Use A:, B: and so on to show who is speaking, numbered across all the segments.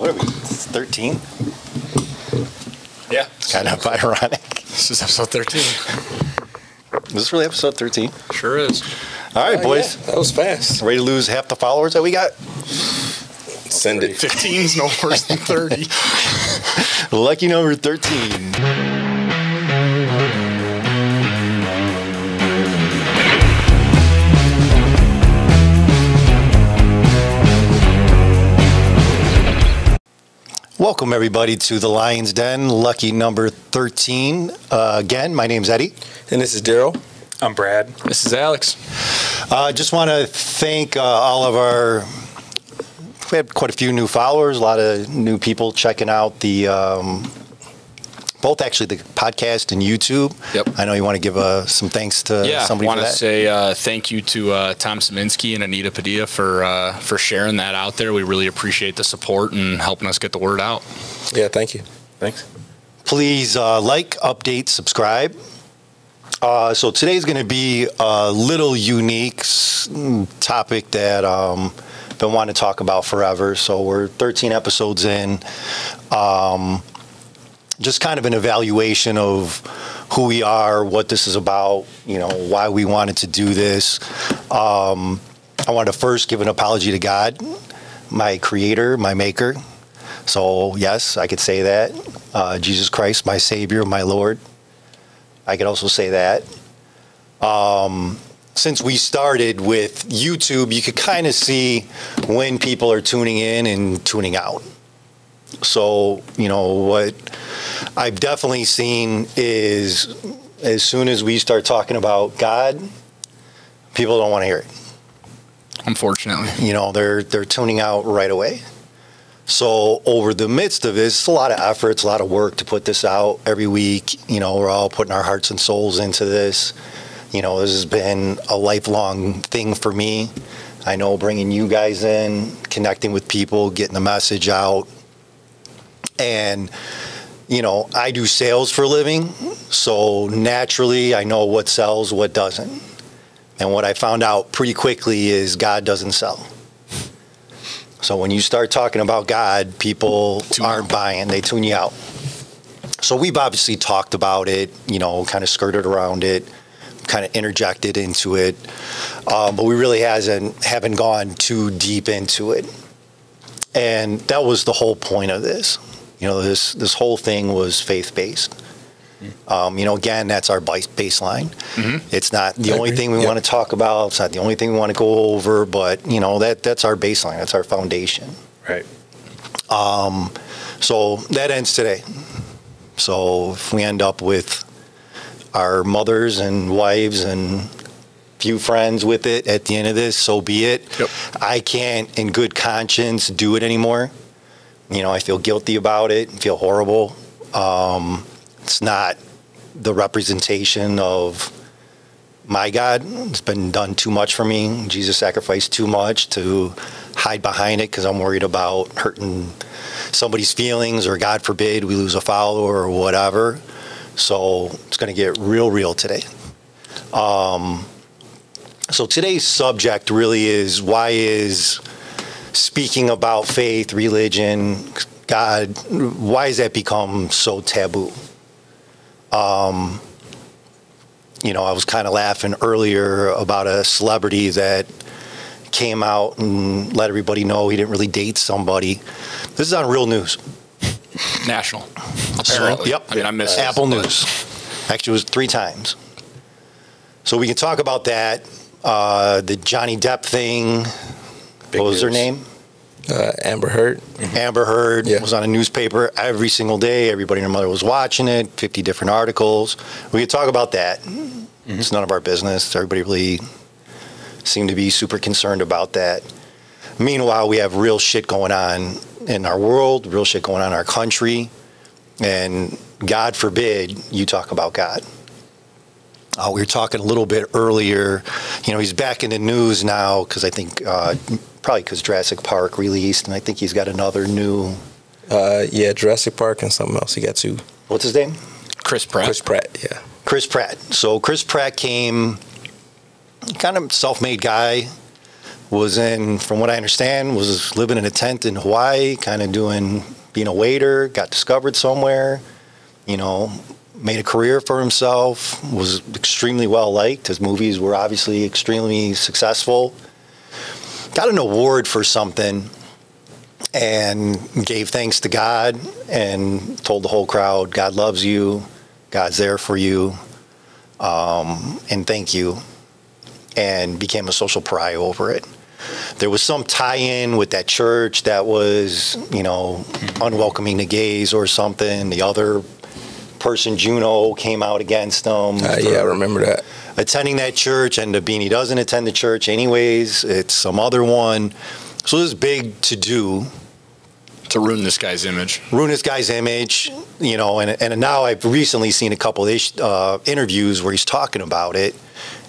A: What are we? Thirteen.
B: Yeah.
A: Kind of ironic.
B: This is episode 13.
A: Is this really episode thirteen?
B: Sure is.
A: All right,
C: Oh,
A: boys.
C: yeah, that was fast.
A: Ready to lose half the followers that we got?
C: Send it.
B: 15 is no worse than 30.
A: Lucky number thirteen. Welcome, everybody, to the Lionz Den, lucky number 13. Uh, again, my name's Eddie.
C: And this is Daryl.
D: I'm Brad.
B: This is Alex.
A: I uh, just want to thank uh, all of our. We had quite a few new followers, a lot of new people checking out the. Um, both actually the podcast and YouTube.
B: Yep.
A: I know you want to give uh, some thanks to
B: Yeah,
A: somebody
B: want to say uh, thank you to uh, Tom Saminsky and Anita Padilla for uh, for sharing that out there. We really appreciate the support and helping us get the word out.
C: Yeah, thank you.
D: Thanks.
A: Please uh, like, update, subscribe. Uh, so today's going to be a little unique mm, topic that um, I've been wanting to talk about forever. So we're 13 episodes in. Um, just kind of an evaluation of who we are, what this is about, you know, why we wanted to do this. Um, I want to first give an apology to God, my creator, my maker. So, yes, I could say that. Uh, Jesus Christ, my Savior, my Lord. I could also say that. Um, since we started with YouTube, you could kind of see when people are tuning in and tuning out. So, you know, what I've definitely seen is as soon as we start talking about God, people don't want to hear it.
B: Unfortunately,
A: you know they're they're tuning out right away. So over the midst of this it's a lot of effort it's a lot of work to put this out every week. You know we're all putting our hearts and souls into this. You know this has been a lifelong thing for me. I know bringing you guys in connecting with people getting the message out and you know i do sales for a living so naturally i know what sells what doesn't and what I found out pretty quickly is God doesn't sell. So when you start talking about God, people
B: Tune
A: aren't buying, they tune you out. So we've obviously talked about it, you know, kind of skirted around it, kind of interjected into it, um, but we really hasn't haven't gone too deep into it. And that was the whole point of this. You know, this this whole thing was faith based. Um, you know, again, that's our base- baseline. It's not the
C: I
A: only
C: agree.
A: thing we
C: Yep.
A: want to talk about. It's not the only thing we want to go over. But you know, that that's our baseline. That's our foundation.
D: Right.
A: So that ends today. So if we end up with our mothers and wives and few friends with it at the end of this, so be it.
B: Yep.
A: I can't, in good conscience, do it anymore. You know, I feel guilty about it, and feel horrible. Um, it's not the representation of my God. It's been done too much for me. Jesus sacrificed too much to hide behind it because I'm worried about hurting somebody's feelings or God forbid we lose a follower or whatever. So it's going to get real, real today. Um, so today's subject really is why is speaking about faith, religion, God, why has that become so taboo? Um, you know, I was kind of laughing earlier about a celebrity that came out and let everybody know he didn't really date somebody. This is on real news.
B: national.
A: So,
B: Apparently.
A: yep.
B: I mean, I missed
A: Apple News. Actually, it was three times. So we can talk about that. Uh, the Johnny Depp thing.
D: Big
A: what was her name?
C: Uh, Amber Heard.
A: Amber Heard
C: Yeah.
A: was on a newspaper every single day. Everybody and her mother was watching it. Fifty different articles. We could talk about that. It's none of our business. Everybody really seemed to be super concerned about that. Meanwhile, we have real shit going on in our world, real shit going on in our country, and God forbid you talk about God. Uh, we were talking a little bit earlier. You know, he's back in the news now because I think uh, probably because Jurassic Park released, and I think he's got another new.
C: Uh, yeah, Jurassic Park and something else. He got two.
A: What's his name?
B: Chris Pratt.
C: Chris Pratt. Yeah.
A: Chris Pratt. So Chris Pratt came, kind of self-made guy, was in, from what I understand, was living in a tent in Hawaii, kind of doing, being a waiter, got discovered somewhere, you know, made a career for himself, was extremely well liked. His movies were obviously extremely successful. Got an award for something and gave thanks to God and told the whole crowd, God loves you, God's there for you, um, and thank you, and became a social pariah over it. There was some tie-in with that church that was, you know, unwelcoming to gays or something. The other person, Juno, came out against them.
C: Uh, yeah, I remember that.
A: Attending that church, and the Beanie doesn't attend the church anyways. It's some other one. So this is big to do
B: to ruin this guy's image.
A: ruin this guy's image, you know, and, and now I've recently seen a couple of ish- uh, interviews where he's talking about it,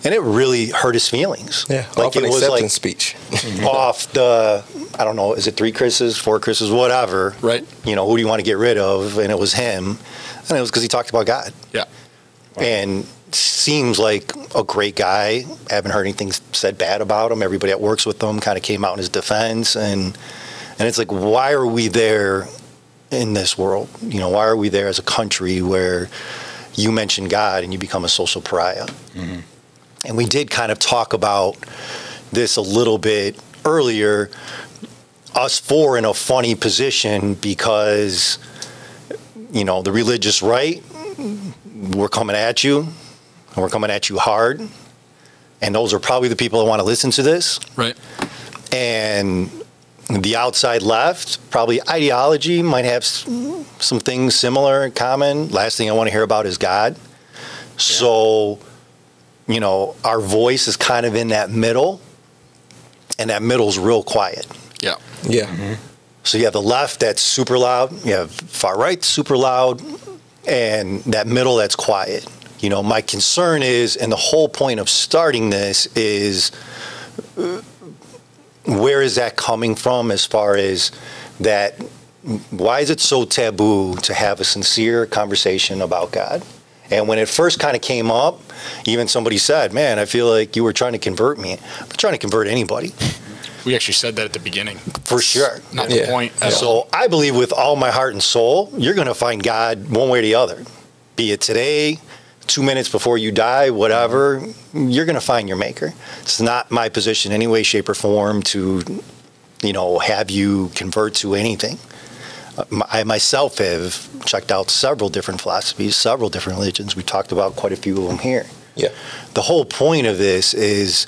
A: and it really hurt his feelings.
C: Yeah,
A: like
C: off an
A: it was
C: acceptance
A: like
C: speech.
A: off the, I don't know, is it three Chris's, four Chris's, whatever.
B: Right.
A: You know, who do you want to get rid of? And it was him, and it was because he talked about God.
B: Yeah.
A: And seems like a great guy. I Haven't heard anything said bad about him. Everybody that works with him kind of came out in his defense, and and it's like, why are we there in this world? You know, why are we there as a country where you mention God and you become a social pariah? Mm-hmm. And we did kind of talk about this a little bit earlier. Us four in a funny position because, you know, the religious right, we're coming at you, and we're coming at you hard. And those are probably the people that want to listen to this
B: Right.
A: and the outside left, probably ideology might have some things similar in common. Last thing I want to hear about is God. So, you know, our voice is kind of in that middle, and that middle's real quiet.
B: Yeah.
C: yeah. Mm-hmm.
A: So you have the left that's super loud, you have far right super loud, and that middle that's quiet. You know, my concern is, and the whole point of starting this is uh, where is that coming from as far as that? Why is it so taboo to have a sincere conversation about God? And when it first kind of came up, even somebody said, Man, I feel like you were trying to convert me. I'm not trying to convert anybody,
B: We actually said that at the beginning.
A: for sure.
B: Not
C: Yeah.
B: the point. At all.
A: So I believe with all my heart and soul, you're going to find God one way or the other. Be it today, two minutes before you die, whatever, you're going to find your maker. It's not my position, any way, shape, or form, to, you know, have you convert to anything. Uh, I myself have checked out several different philosophies, several different religions. We talked about quite a few of them here.
C: Yeah.
A: The whole point of this is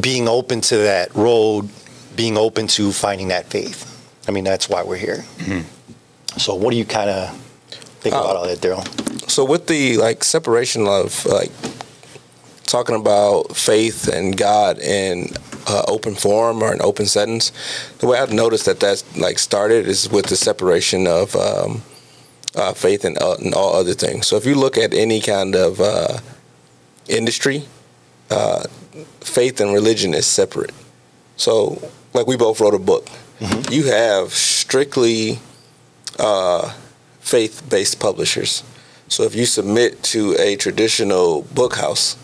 A: being open to that road, being open to finding that faith. I mean, that's why we're here. Mm-hmm. So, what do you kind of think about all that, Daryl?
C: So with the like separation of like talking about faith and God in uh, open forum or an open sentence, the way I've noticed that that's like started is with the separation of um, uh, faith and, uh, and all other things. So if you look at any kind of uh, industry, uh, faith and religion is separate. So like we both wrote a book. You have strictly uh, faith-based publishers. So if you submit to a traditional book house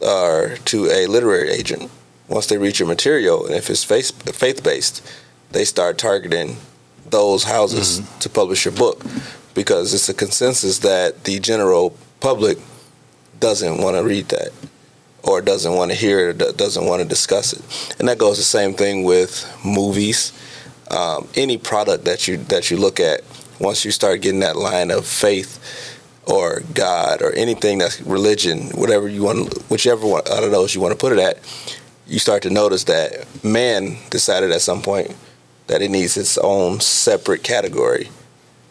C: or to a literary agent, once they read your material, and if it's faith faith based, they start targeting those houses to publish your book because it's a consensus that the general public doesn't want to read that or doesn't want to hear it or doesn't want to discuss it. And that goes the same thing with movies. Um, any product that you that you look at, once you start getting that line of faith or God or anything that's religion, whatever you want, whichever one out of those you want to put it at, you start to notice that man decided at some point that it needs its own separate category.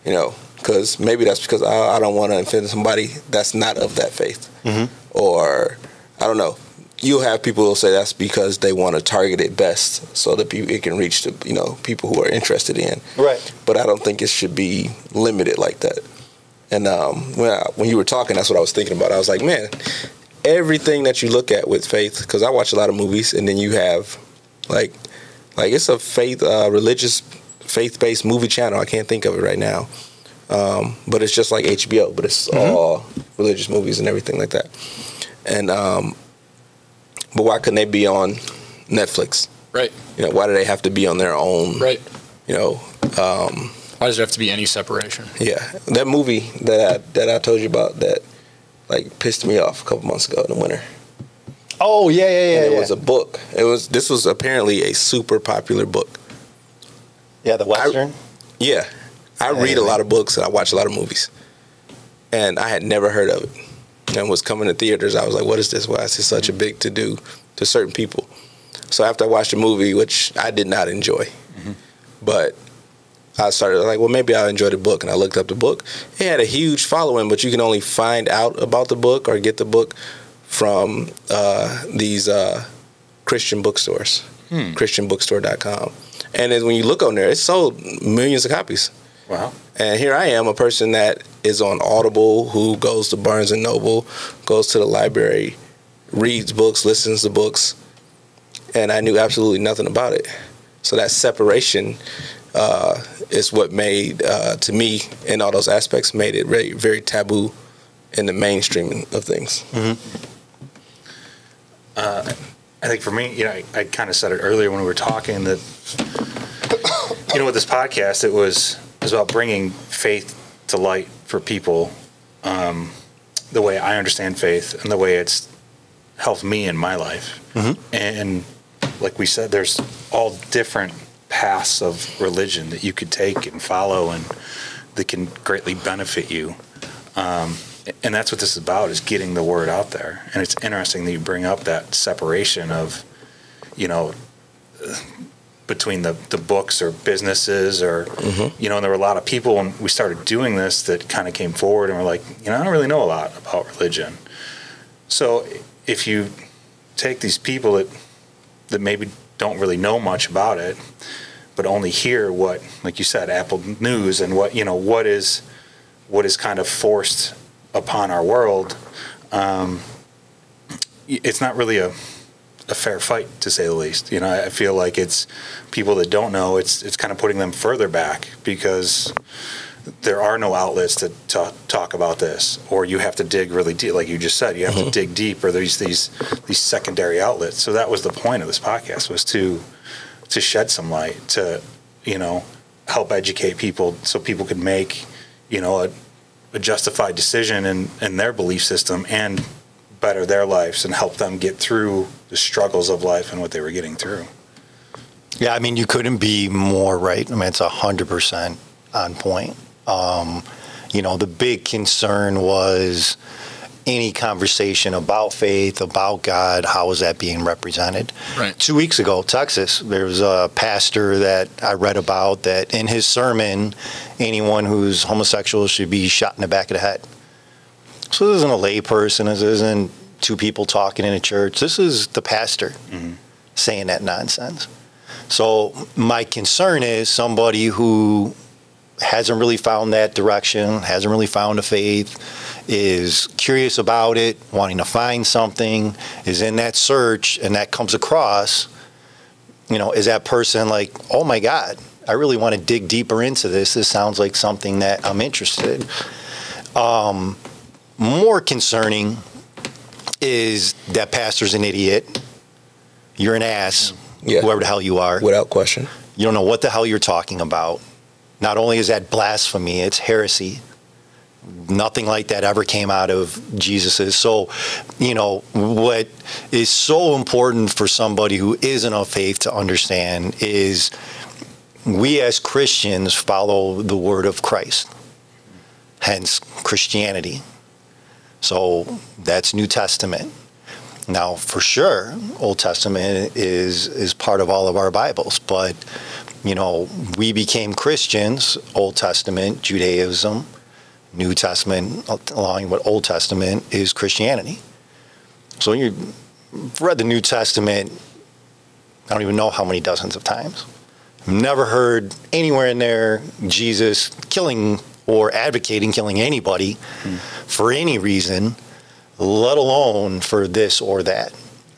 C: You know, because maybe that's because I, I don't want to offend somebody that's not of that faith, mm-hmm. or I don't know. You'll have people who'll say that's because they want to target it best, so that it can reach the you know people who are interested in.
A: Right.
C: But I don't think it should be limited like that. And um, when I, when you were talking, that's what I was thinking about. I was like, man, everything that you look at with faith, because I watch a lot of movies, and then you have like like it's a faith uh, religious faith based movie channel. I can't think of it right now, um, but it's just like HBO, but it's all religious movies and everything like that. And um, but why couldn't they be on Netflix?
B: Right.
C: You know, why do they have to be on their own?
B: Right.
C: You know, um,
B: Why does there have to be any separation?
C: yeah, that movie that I that I told you about that like pissed me off a couple months ago in the winter.
A: Oh yeah, yeah, yeah.
C: And it
A: yeah.
C: was a book. It was this was apparently a super popular book.
A: yeah, the western.
C: Yeah, I
A: Yeah,
C: read a lot of books and I watch a lot of movies, and I had never heard of it. And was coming to theaters. I was like, "What is this? Why is this such a big to do to certain people?" So after I watched the movie, which I did not enjoy, but I started like, well, maybe I'll enjoy the book, and I looked up the book. It had a huge following, but you can only find out about the book or get the book from uh, these uh, Christian bookstores, ChristianBookstore.com. And then when you look on there, it sold millions of copies.
D: Wow.
C: And here I am, a person that is on Audible, who goes to Barnes and Noble, goes to the library, reads books, listens to books, and I knew absolutely nothing about it. So that separation uh, is what made, uh, to me, in all those aspects, made it very, very taboo in the mainstream of things.
D: I think for me, you know, I, I kind of said it earlier when we were talking that, you know, with this podcast, it was was about bringing faith to light for people, um, the way I understand faith and the way it's helped me in my life. And like we said, there's all different paths of religion that you could take and follow, and that can greatly benefit you. Um, and that's what this is about is getting the word out there and it's interesting that you bring up that separation of you know between the, the books or businesses or you know and there were a lot of people when we started doing this that kind of came forward and were like you know i don't really know a lot about religion. So if you take these people that that maybe don't really know much about it but only hear what like you said apple news and what you know what is what is kind of forced upon our world, um, it's not really a, a fair fight to say the least. You know, I feel like it's people that don't know. It's it's kind of putting them further back because there are no outlets to, to talk about this, or you have to dig really deep, like you just said. You have to mm-hmm. dig deep, or there's these these secondary outlets. So that was the point of this podcast was to to shed some light to you know help educate people so people could make you know a a justified decision in, in their belief system and better their lives and help them get through the struggles of life and what they were getting through.
A: Yeah, I mean, you couldn't be more right. I mean, it's 100% on point. Um, you know, the big concern was any conversation about faith, about God, how is that being represented?
B: Right.
A: Two weeks ago, Texas, there was a pastor that I read about that in his sermon, anyone who's homosexual should be shot in the back of the head. So this isn't a layperson, this isn't two people talking in a church. This is the pastor saying that nonsense. So my concern is somebody who hasn't really found that direction, hasn't really found a faith, is curious about it, wanting to find something, is in that search, and that comes across, you know, is that person like, oh my God, I really want to dig deeper into this. This sounds like something that I'm interested. Um, more concerning is that pastor's an idiot. You're an ass,
C: Yeah.
A: whoever the hell you are.
C: Without question.
A: You don't know what the hell you're talking about. Not only is that blasphemy, it's heresy. Nothing like that ever came out of Jesus's. So, you know, what is so important for somebody who isn't of faith to understand is we as Christians follow the word of Christ, hence Christianity. So that's New Testament. Now, for sure, Old Testament is is part of all of our Bibles, but you know, we became Christians, Old Testament, Judaism, New Testament, along with Old Testament is Christianity. So you've read the New Testament, I don't even know how many dozens of times. Never heard anywhere in there Jesus killing or advocating killing anybody for any reason, let alone for this or that.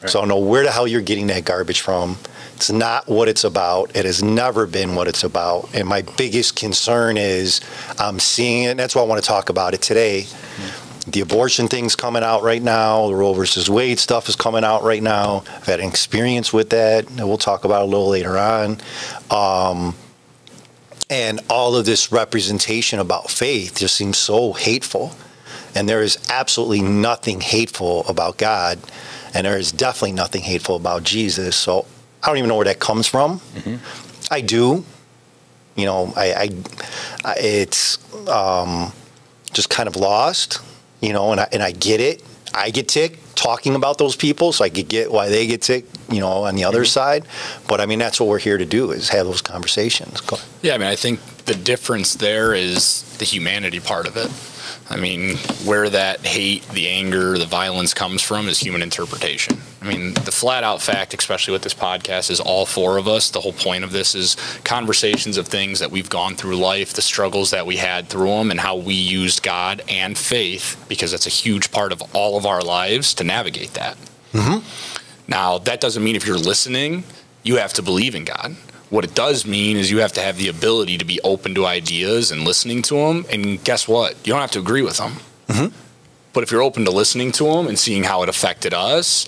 A: So I don't know where the hell you're getting that garbage from. It's not what it's about. It has never been what it's about. And my biggest concern is I'm seeing it, and that's why I want to talk about it today. the abortion thing's coming out right now. The Roe versus Wade stuff is coming out right now. I've had an experience with that. And we'll talk about it a little later on. Um, and all of this representation about faith just seems so hateful. And there is absolutely nothing hateful about God. And there is definitely nothing hateful about Jesus. So I don't even know where that comes from. I do. You know, I, I, I it's um, just kind of lost. You know, and I, and I get it. I get ticked talking about those people, so I could get why they get ticked. You know, on the other mm-hmm. side. But I mean, that's what we're here to do is have those conversations. Go-
B: Yeah, I mean, I think the difference there is the humanity part of it. I mean, where that hate, the anger, the violence comes from is human interpretation. I mean, the flat out fact, especially with this podcast, is all four of us. The whole point of this is conversations of things that we've gone through life, the struggles that we had through them, and how we used God and faith, because that's a huge part of all of our lives, to navigate that. Mm-hmm. Now, that doesn't mean if you're listening, you have to believe in God. What it does mean is you have to have the ability to be open to ideas and listening to them. And guess what? You don't have to agree with them. Mm-hmm. But if you're open to listening to them and seeing how it affected us,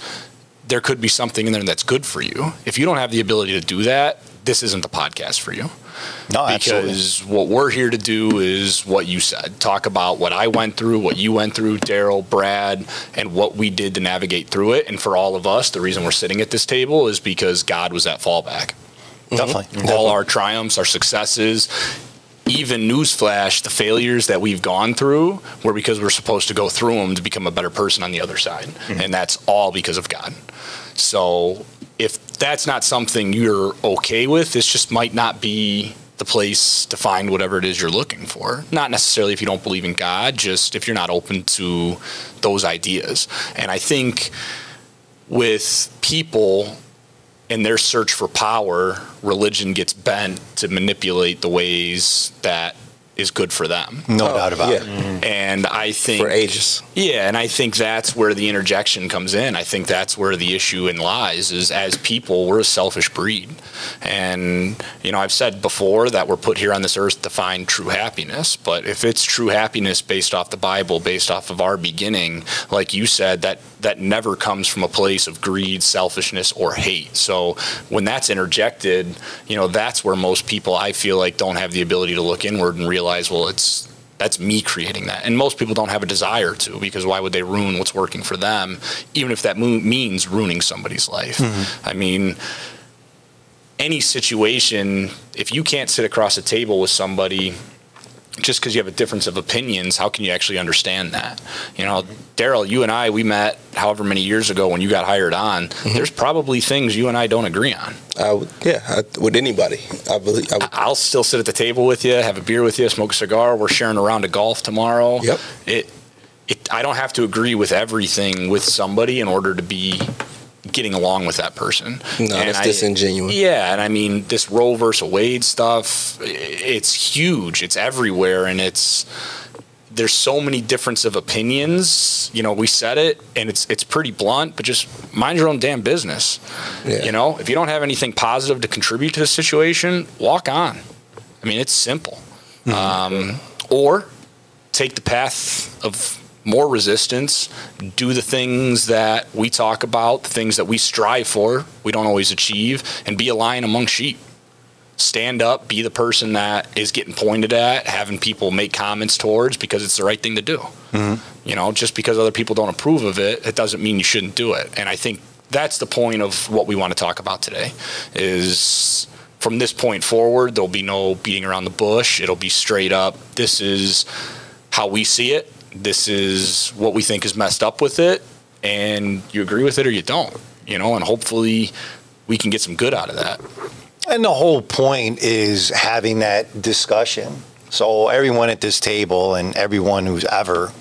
B: there could be something in there that's good for you. If you don't have the ability to do that, this isn't the podcast for you
A: No, absolutely.
B: because what we're here to do is what you said talk about what I went through, what you went through, Daryl, Brad, and what we did to navigate through it. And for all of us, the reason we're sitting at this table is because God was that fallback. Mm-hmm.
A: Definitely.
B: All our triumphs, our successes, even newsflash, the failures that we've gone through were because we're supposed to go through them to become a better person on the other side. Mm-hmm. And that's all because of God. So if that's not something you're okay with, this just might not be the place to find whatever it is you're looking for. Not necessarily if you don't believe in God, just if you're not open to those ideas. And I think with people in their search for power, religion gets bent to manipulate the ways that is good for them.
A: No oh, doubt about
C: yeah.
A: it.
B: And I think
C: For ages.
B: yeah, and I think that's where the interjection comes in. I think that's where the issue in lies is as people, we're a selfish breed. And, you know, I've said before that we're put here on this earth to find true happiness. But if it's true happiness based off the Bible, based off of our beginning, like you said, that that never comes from a place of greed, selfishness, or hate. So when that's interjected, you know, that's where most people I feel like don't have the ability to look inward and realize, well, it's that's me creating that. And most people don't have a desire to because why would they ruin what's working for them, even if that means ruining somebody's life? Mm-hmm. I mean, any situation, if you can't sit across a table with somebody just because you have a difference of opinions, how can you actually understand that? You know, Daryl, you and I, we met however many years ago when you got hired on. Mm-hmm. There's probably things you and I don't agree on.
C: I would, yeah, I, with anybody. I believe. I would,
B: I'll still sit at the table with you, have a beer with you, smoke a cigar. We're sharing a round of golf tomorrow.
C: Yep.
B: It, it, I don't have to agree with everything with somebody in order to be getting along with that person.
C: No, it's
B: I-
C: disingenuous.
B: Yeah, and I mean this Roe versus Wade stuff. It's huge. It's everywhere, and it's there's so many difference of opinions. You know, we said it, and it's it's pretty blunt, but just mind your own damn business.
C: Yeah.
B: You know, if you don't have anything positive to contribute to the situation, walk on. I mean, it's simple. Um, or take the path of more resistance, do the things that we talk about, the things that we strive for, we don't always achieve, and be a lion among sheep. Stand up, be the person that is getting pointed at, having people make comments towards because it's the right thing to do. Mm-hmm. You know, just because other people don't approve of it, it doesn't mean you shouldn't do it. And I think that's the point of what we want to talk about today is from this point forward, there'll be no beating around the bush. It'll be straight up. This is how we see it. This is what we think is messed up with it. And you agree with it or you don't, you know, and hopefully we can get some good out of that.
A: And the whole point is having that discussion. So everyone at this table and everyone who's ever,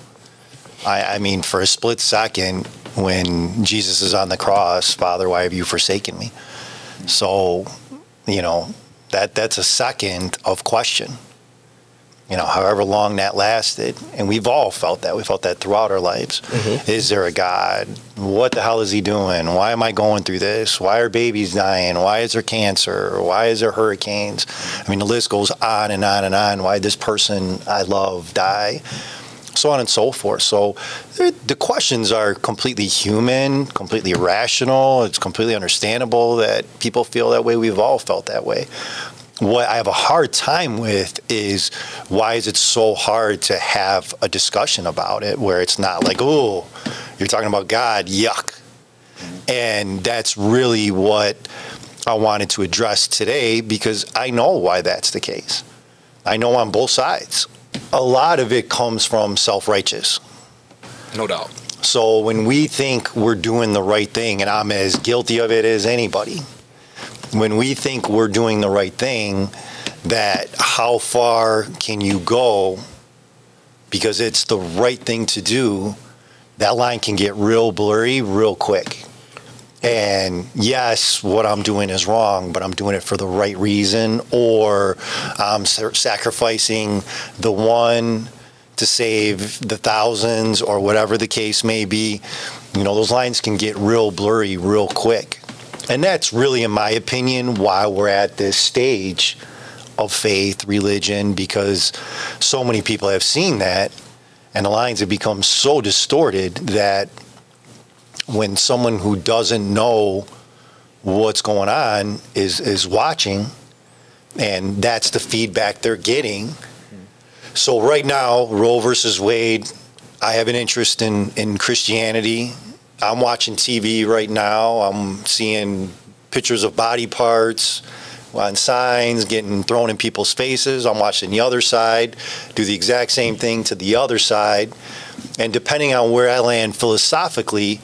A: I, I mean, for a split second, when Jesus is on the cross, Father, why have you forsaken me? So, you know, that that's a second of question. You know, however long that lasted, and we've all felt that. We felt that throughout our lives. Mm-hmm. Is there a God? What the hell is He doing? Why am I going through this? Why are babies dying? Why is there cancer? Why is there hurricanes? I mean, the list goes on and on and on. Why did this person I love die? so on and so forth. So the questions are completely human, completely rational. It's completely understandable that people feel that way. We've all felt that way. What I have a hard time with is why is it so hard to have a discussion about it where it's not like, oh, you're talking about God, yuck. And that's really what I wanted to address today because I know why that's the case. I know on both sides. A lot of it comes from self righteous.
B: No doubt.
A: So when we think we're doing the right thing, and I'm as guilty of it as anybody, when we think we're doing the right thing, that how far can you go because it's the right thing to do, that line can get real blurry real quick. And yes, what I'm doing is wrong, but I'm doing it for the right reason, or I'm sacrificing the one to save the thousands, or whatever the case may be. You know, those lines can get real blurry real quick. And that's really, in my opinion, why we're at this stage of faith, religion, because so many people have seen that, and the lines have become so distorted that when someone who doesn't know what's going on is is watching and that's the feedback they're getting. So right now roe versus wade i have an interest in in christianity i'm watching tv right now i'm seeing pictures of body parts on signs getting thrown in people's faces i'm watching the other side do the exact same thing to the other side and depending on where i land philosophically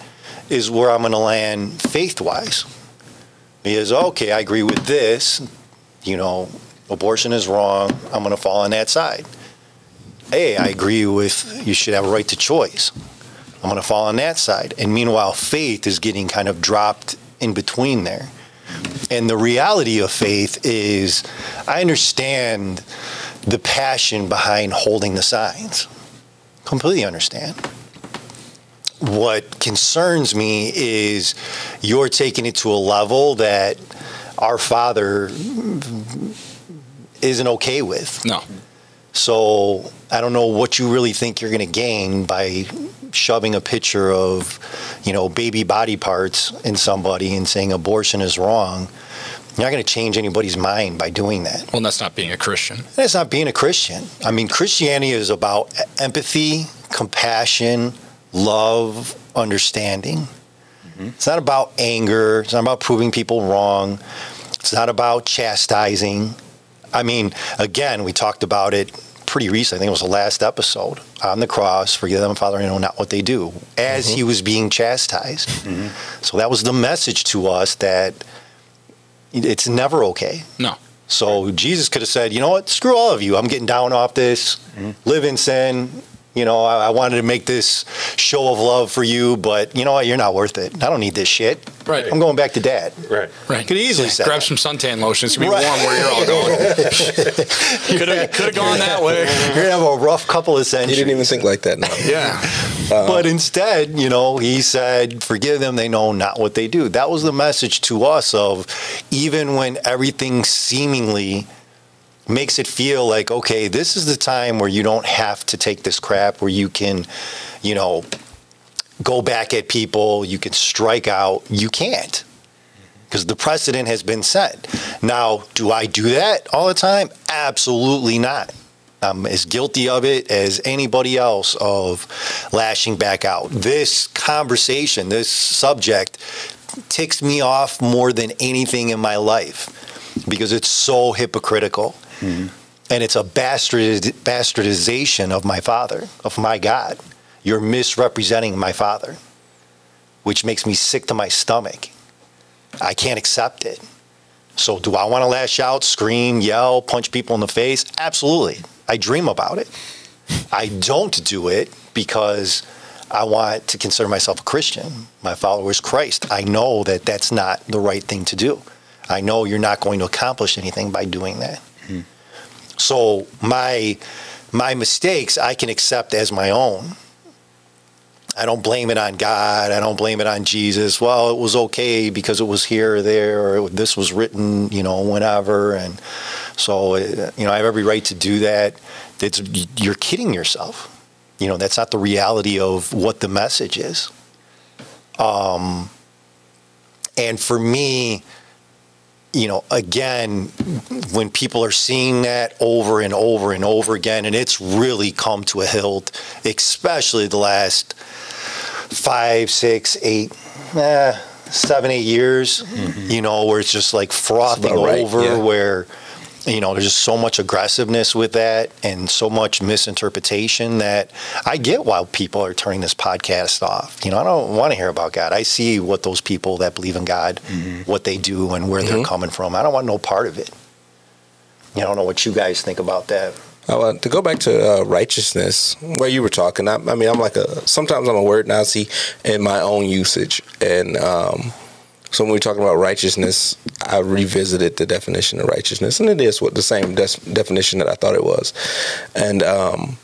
A: is where I'm going to land faith wise. Because, okay, I agree with this. You know, abortion is wrong. I'm going to fall on that side. Hey, I agree with you should have a right to choice. I'm going to fall on that side. And meanwhile, faith is getting kind of dropped in between there. And the reality of faith is, I understand the passion behind holding the signs. Completely understand what concerns me is you're taking it to a level that our father isn't okay with.
B: No.
A: So I don't know what you really think you're going to gain by shoving a picture of, you know, baby body parts in somebody and saying abortion is wrong. You're not going to change anybody's mind by doing that.
B: Well, that's not being a Christian.
A: That's not being a Christian. I mean, Christianity is about empathy, compassion, love, understanding. Mm-hmm. It's not about anger. It's not about proving people wrong. It's not about chastising. I mean, again, we talked about it pretty recently. I think it was the last episode on the cross. Forgive them, Father, I know not what they do. As mm-hmm. he was being chastised. Mm-hmm. So that was the message to us that it's never okay.
B: No.
A: So Jesus could have said, you know what, screw all of you. I'm getting down off this. Mm-hmm. Live in sin. You know, I, I, wanted to make this show of love for you, but you know what? You're not worth it. I don't need this shit.
B: Right.
A: I'm going back to dad.
D: Right.
B: Right.
A: Could easily
B: yeah,
A: say
B: grab some suntan lotion. It's gonna be right. warm where you're all going. could have could have gone that way.
A: You're gonna have a rough couple of centuries.
C: You didn't even think like that. No.
B: yeah.
A: Uh, but instead, you know, he said, "Forgive them; they know not what they do." That was the message to us of, even when everything seemingly makes it feel like okay this is the time where you don't have to take this crap where you can you know go back at people you can strike out. You can't because the precedent has been set. Now do i do that all the time? Absolutely not. I'm as guilty of it as anybody else of lashing back out. This conversation this subject ticks me off more than anything in my life because it's so hypocritical Mm-hmm. And it's a bastard, bastardization of my father, of my God. You're misrepresenting my father, which makes me sick to my stomach. I can't accept it. So, do I want to lash out, scream, yell, punch people in the face? Absolutely. I dream about it. I don't do it because I want to consider myself a Christian. My follower is Christ. I know that that's not the right thing to do. I know you're not going to accomplish anything by doing that. So my my mistakes I can accept as my own. I don't blame it on God. I don't blame it on Jesus. Well, it was okay because it was here or there, or this was written, you know, whenever. And so, you know, I have every right to do that. It's, you're kidding yourself. You know, that's not the reality of what the message is. Um, and for me, you know, again, when people are seeing that over and over and over again, and it's really come to a hilt, especially the last five, six, eight, eh, seven, eight years, mm-hmm. you know, where it's just like frothing right, over, yeah. where you know, there's just so much aggressiveness with that and so much misinterpretation that I get why people are turning this podcast off. You know, I don't want to hear about God. I see what those people that believe in God, mm-hmm. what they do and where mm-hmm. they're coming from. I don't want no part of it. You know, I don't know what you guys think about that.
C: Uh, to go back to uh, righteousness, where you were talking, I, I, mean, I'm like a sometimes I'm a word Nazi in my own usage, and um, so when we're talking about righteousness, I revisited the definition of righteousness, and it is what the same definition that I thought it was, and um,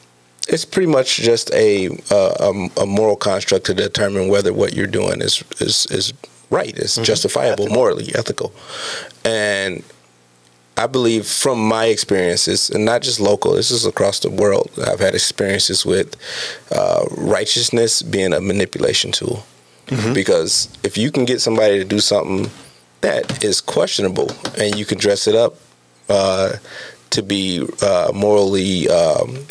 C: it's pretty much just a, a, a moral construct to determine whether what you're doing is is is right, is mm-hmm. justifiable, ethical. morally ethical, and I believe from my experiences, and not just local, this is across the world. I've had experiences with uh, righteousness being a manipulation tool. Mm-hmm. Because if you can get somebody to do something that is questionable and you can dress it up uh, to be uh, morally um,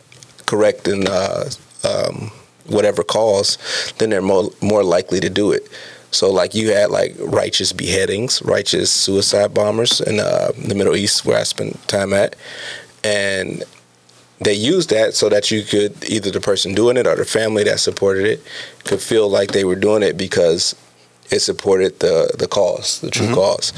C: correct in uh, um, whatever cause, then they're more, more likely to do it. So, like you had like righteous beheadings, righteous suicide bombers in uh, the Middle East, where I spent time at, and they used that so that you could either the person doing it or the family that supported it could feel like they were doing it because it supported the the cause, the true mm-hmm. cause.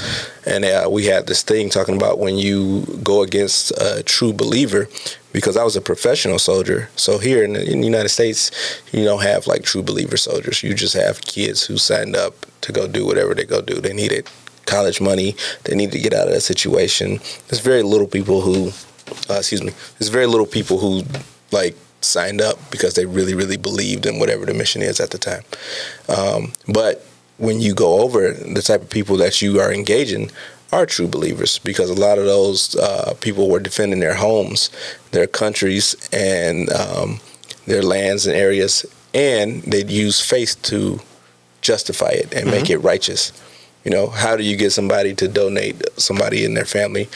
C: And uh, we had this thing talking about when you go against a true believer, because I was a professional soldier. So here in the, in the United States, you don't have like true believer soldiers. You just have kids who signed up to go do whatever they go do. They needed college money. They need to get out of that situation. There's very little people who uh, excuse me, there's very little people who like signed up because they really, really believed in whatever the mission is at the time. Um, but when you go over, the type of people that you are engaging are true believers because a lot of those uh, people were defending their homes, their countries, and um, their lands and areas, and they'd use faith to justify it and mm-hmm. make it righteous. You know, how do you get somebody to donate somebody in their family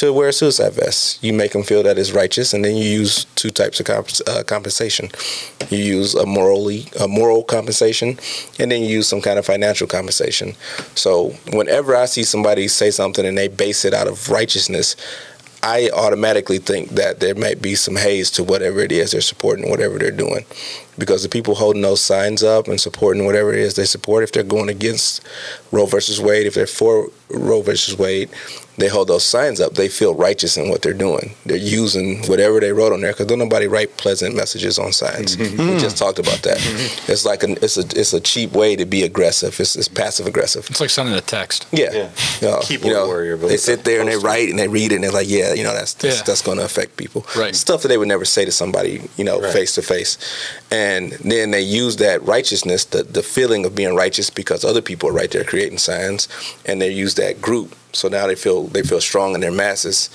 C: to wear a suicide vest. You make them feel that it's righteous, and then you use two types of comp- uh, compensation. You use a morally a moral compensation, and then you use some kind of financial compensation. So whenever I see somebody say something and they base it out of righteousness, I automatically think that there might be some haze to whatever it is they're supporting, whatever they're doing. Because the people holding those signs up and supporting whatever it is they support, if they're going against Roe versus Wade, if they're for Roe versus Wade, they hold those signs up, they feel righteous in what they're doing. They're using whatever they wrote on there because don't nobody write pleasant messages on signs. Mm-hmm. We just talked about that. Mm-hmm. It's like an, it's a it's a cheap way to be aggressive. It's, it's passive aggressive.
B: It's like sending a text.
C: Yeah, yeah. You know, keyboard you know, warrior. They sit there and they write and they read it and they're like, yeah, you know, that's that's, yeah. that's going to affect people.
B: Right.
C: Stuff that they would never say to somebody, you know, face to face, and then they use that righteousness, the the feeling of being righteous because other people are right there creating signs, and they use that group so now they feel they feel strong in their masses,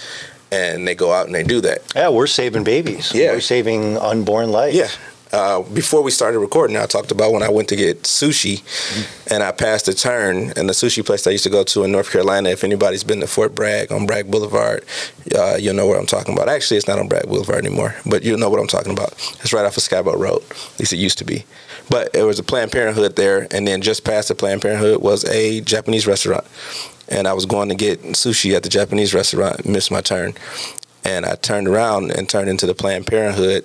C: and they go out and they do that.
A: Yeah, we're saving babies. Yeah, we're saving unborn life.
C: Yeah. Uh, before we started recording, I talked about when I went to get sushi, mm-hmm. and I passed a turn in the sushi place I used to go to in North Carolina. If anybody's been to Fort Bragg on Bragg Boulevard, uh, you'll know what I'm talking about. Actually, it's not on Bragg Boulevard anymore, but you'll know what I'm talking about. It's right off of Skibo Road. At least it used to be. But there was a Planned Parenthood there, and then just past the Planned Parenthood was a Japanese restaurant and I was going to get sushi at the Japanese restaurant, missed my turn, and I turned around and turned into the Planned Parenthood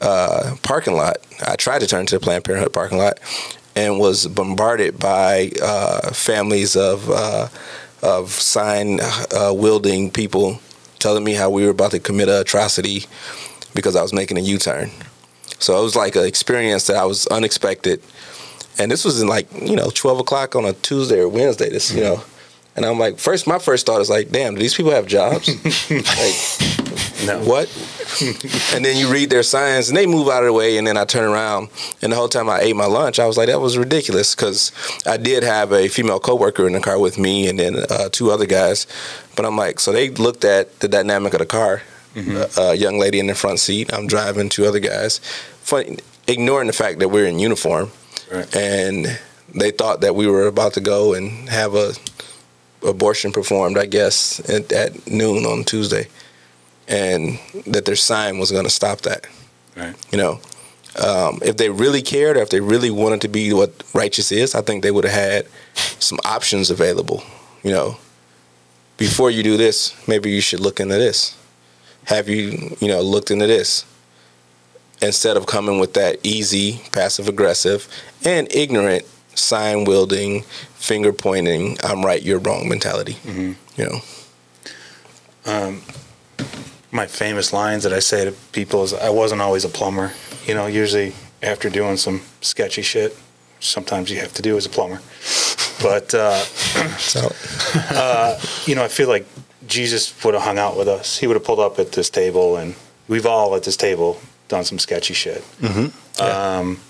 C: uh, parking lot. I tried to turn into the Planned Parenthood parking lot, and was bombarded by uh, families of uh, of sign uh, wielding people telling me how we were about to commit an atrocity because I was making a U turn. So it was like an experience that I was unexpected. And this was in like, you know, 12 o'clock on a Tuesday or Wednesday. This, you know, and I'm like, first, my first thought is like, damn, do these people have jobs? like, no. What? and then you read their signs and they move out of the way. And then I turn around and the whole time I ate my lunch, I was like, that was ridiculous because I did have a female coworker in the car with me and then uh, two other guys. But I'm like, so they looked at the dynamic of the car a young lady in the front seat. I'm driving two other guys. Funny, ignoring the fact that we're in uniform,
D: Right.
C: and they thought that we were about to go and have a abortion performed. I guess at, at noon on Tuesday, and that their sign was going to stop that.
D: Right.
C: You know, um, if they really cared or if they really wanted to be what righteous is, I think they would have had some options available. You know, before you do this, maybe you should look into this. Have you, you know, looked into this? Instead of coming with that easy, passive aggressive, and ignorant sign wielding, finger pointing, I'm right, you're wrong mentality. You know,
D: my famous lines that I say to people is I wasn't always a plumber. You know, usually after doing some sketchy shit, sometimes you have to do as a plumber. But uh,
C: so
D: you know, I feel like Jesus would have hung out with us. He would have pulled up at this table, and we've all at this table done some sketchy shit. Um,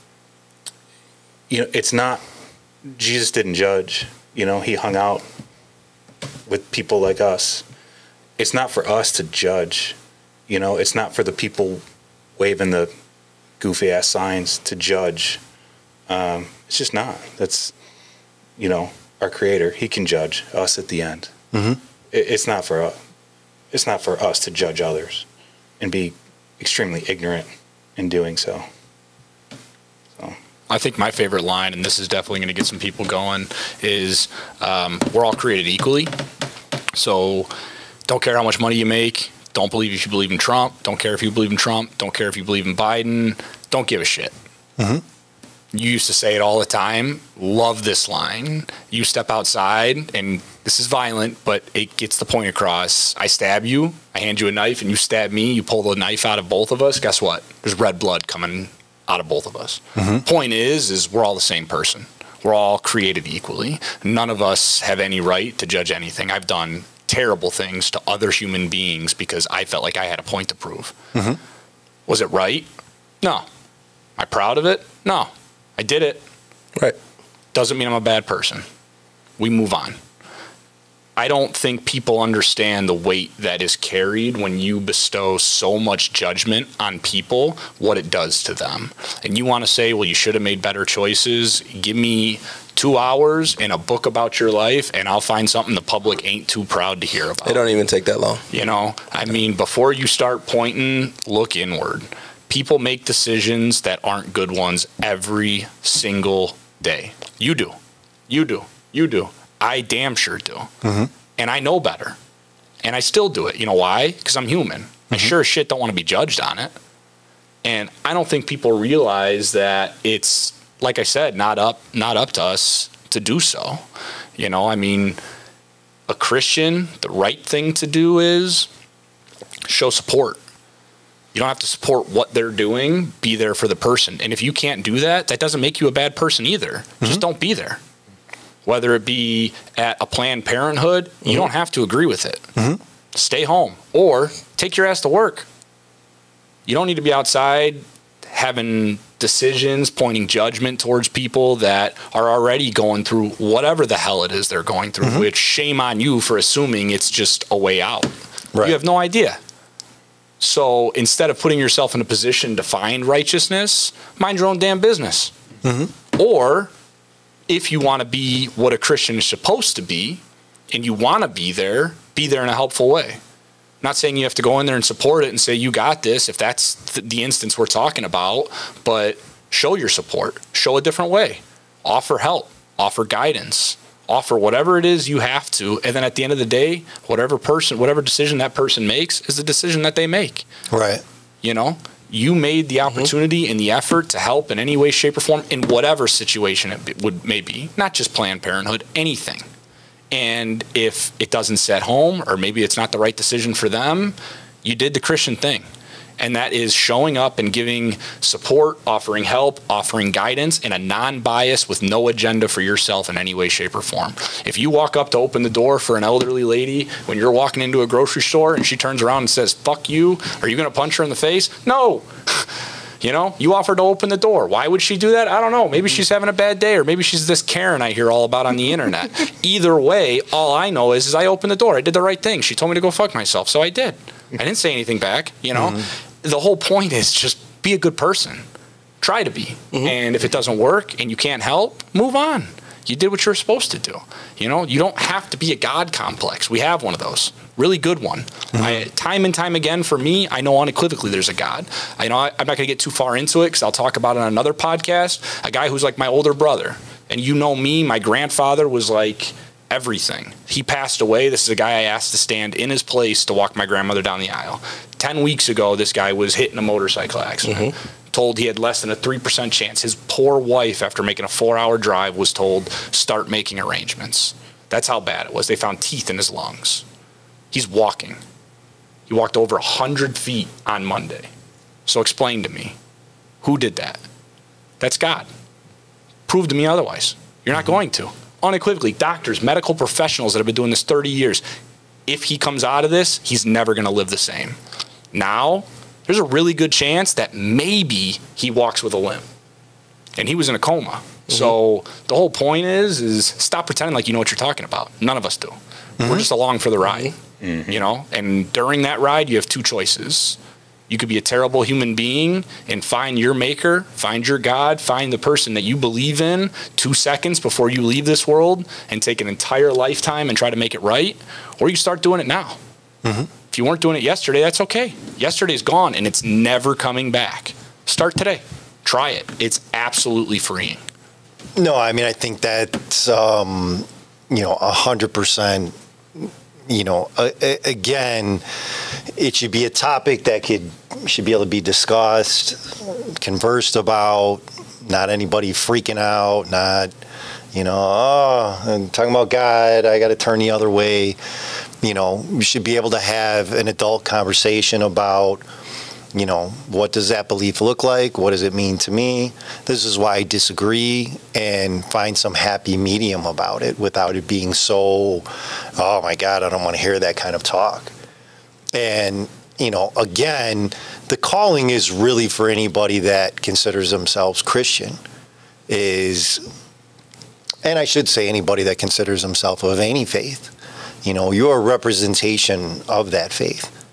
D: you know, it's not Jesus didn't judge. You know, he hung out with people like us. It's not for us to judge. You know, it's not for the people waving the goofy ass signs to judge. Um, it's just not. That's you know our Creator. He can judge us at the end.
A: Mhm.
D: It, it's not for us. It's not for us to judge others and be extremely ignorant in doing so.
B: I think my favorite line, and this is definitely going to get some people going, is um, we're all created equally. So don't care how much money you make. Don't believe if you believe in Trump. Don't care if you believe in Trump. Don't care if you believe in Biden. Don't give a shit. You used to say it all the time. Love this line. You step outside, and this is violent, but it gets the point across. I stab you, I hand you a knife, and you stab me. You pull the knife out of both of us. Guess what? There's red blood coming out of both of us. Point is, is we're all the same person. We're all created equally. None of us have any right to judge anything. I've done terrible things to other human beings because I felt like I had a point to prove. Was it right? No. Am I proud of it? No. I did it.
C: right.
B: Doesn't mean I'm a bad person. We move on. I don't think people understand the weight that is carried when you bestow so much judgment on people, what it does to them. And you want to say, well, you should have made better choices. Give me two hours and a book about your life, and I'll find something the public ain't too proud to hear about.
C: It don't even take that long.
B: You know, I mean, before you start pointing, look inward. People make decisions that aren't good ones every single day. You do. You do. You do. I damn sure do. Mm-hmm. And I know better. And I still do it. You know why? Because I'm human. I mm-hmm. sure as shit don't want to be judged on it. And I don't think people realize that it's like I said, not up not up to us to do so. You know, I mean, a Christian, the right thing to do is show support. You don't have to support what they're doing, be there for the person. And if you can't do that, that doesn't make you a bad person either. Just mm-hmm. don't be there. Whether it be at a Planned Parenthood, you mm-hmm. don't have to agree with it. Mm-hmm. Stay home or take your ass to work. You don't need to be outside having decisions, pointing judgment towards people that are already going through whatever the hell it is they're going through, mm-hmm. which shame on you for assuming it's just a way out.
A: Right.
B: You have no idea. So instead of putting yourself in a position to find righteousness, mind your own damn business. Or if you want to be what a Christian is supposed to be and you want to be there, be there in a helpful way. Not saying you have to go in there and support it and say, you got this, if that's th- the instance we're talking about, but show your support, show a different way, offer help, offer guidance, offer whatever it is you have to. And then at the end of the day, whatever person, whatever decision that person makes is the decision that they make.
A: Right.
B: You know, you made the mm-hmm. opportunity and the effort to help in any way, shape, or form in whatever situation it would may be, not just Planned Parenthood, anything. And if it doesn't set home, or maybe it's not the right decision for them, you did the Christian thing. And that is showing up and giving support, offering help, offering guidance in a non bias with no agenda for yourself in any way, shape, or form. If you walk up to open the door for an elderly lady when you're walking into a grocery store and she turns around and says, fuck you, are you going to punch her in the face? No. You know, you offered to open the door. Why would she do that? I don't know. Maybe she's having a bad day, or maybe she's this Karen I hear all about on the internet. Either way, all I know is, is I opened the door. I did the right thing. She told me to go fuck myself, so I did. I didn't say anything back. You know, mm-hmm. the whole point is just be a good person. Try to be. Mm-hmm. And if it doesn't work and you can't help, move on. You did what you're supposed to do. You know, you don't have to be a God complex. We have one of those. Really good one. Mm-hmm. I, time and time again, for me, I know unequivocally there's a God. I know I, I'm not going to get too far into it because I'll talk about it on another podcast. A guy who's like my older brother. And you know me, my grandfather was like everything. He passed away. This is a guy I asked to stand in his place to walk my grandmother down the aisle. 10 weeks ago, this guy was hit in a motorcycle accident. Mm-hmm. Told he had less than a 3% chance. His poor wife, after making a four hour drive, was told, start making arrangements. That's how bad it was. They found teeth in his lungs. He's walking. He walked over 100 feet on Monday. So explain to me who did that? That's God. Prove to me otherwise. You're not mm-hmm. going to. Unequivocally, doctors, medical professionals that have been doing this 30 years, if he comes out of this, he's never going to live the same. Now, there's a really good chance that maybe he walks with a limp. And he was in a coma. Mm-hmm. So the whole point is is stop pretending like you know what you're talking about. None of us do. We're mm-hmm. just along for the ride. Mm-hmm. You know? And during that ride you have two choices. You could be a terrible human being and find your maker, find your God, find the person that you believe in two seconds before you leave this world and take an entire lifetime and try to make it right. Or you start doing it now. If you weren't doing it yesterday, that's okay. Yesterday's gone and it's never coming back. Start today. Try it. It's absolutely freeing.
A: No, I mean I think that's um, you know a hundred percent. You know, again, it should be a topic that could should be able to be discussed, conversed about. Not anybody freaking out. Not you know, oh, talking about God. I got to turn the other way. You know, you should be able to have an adult conversation about you know, what does that belief look like? What does it mean to me? This is why I disagree and find some happy medium about it without it being so, oh my God, I don't want to hear that kind of talk. And, you know, again, the calling is really for anybody that considers themselves Christian, is, and I should say anybody that considers himself of any faith. You know, you're a representation of that faith.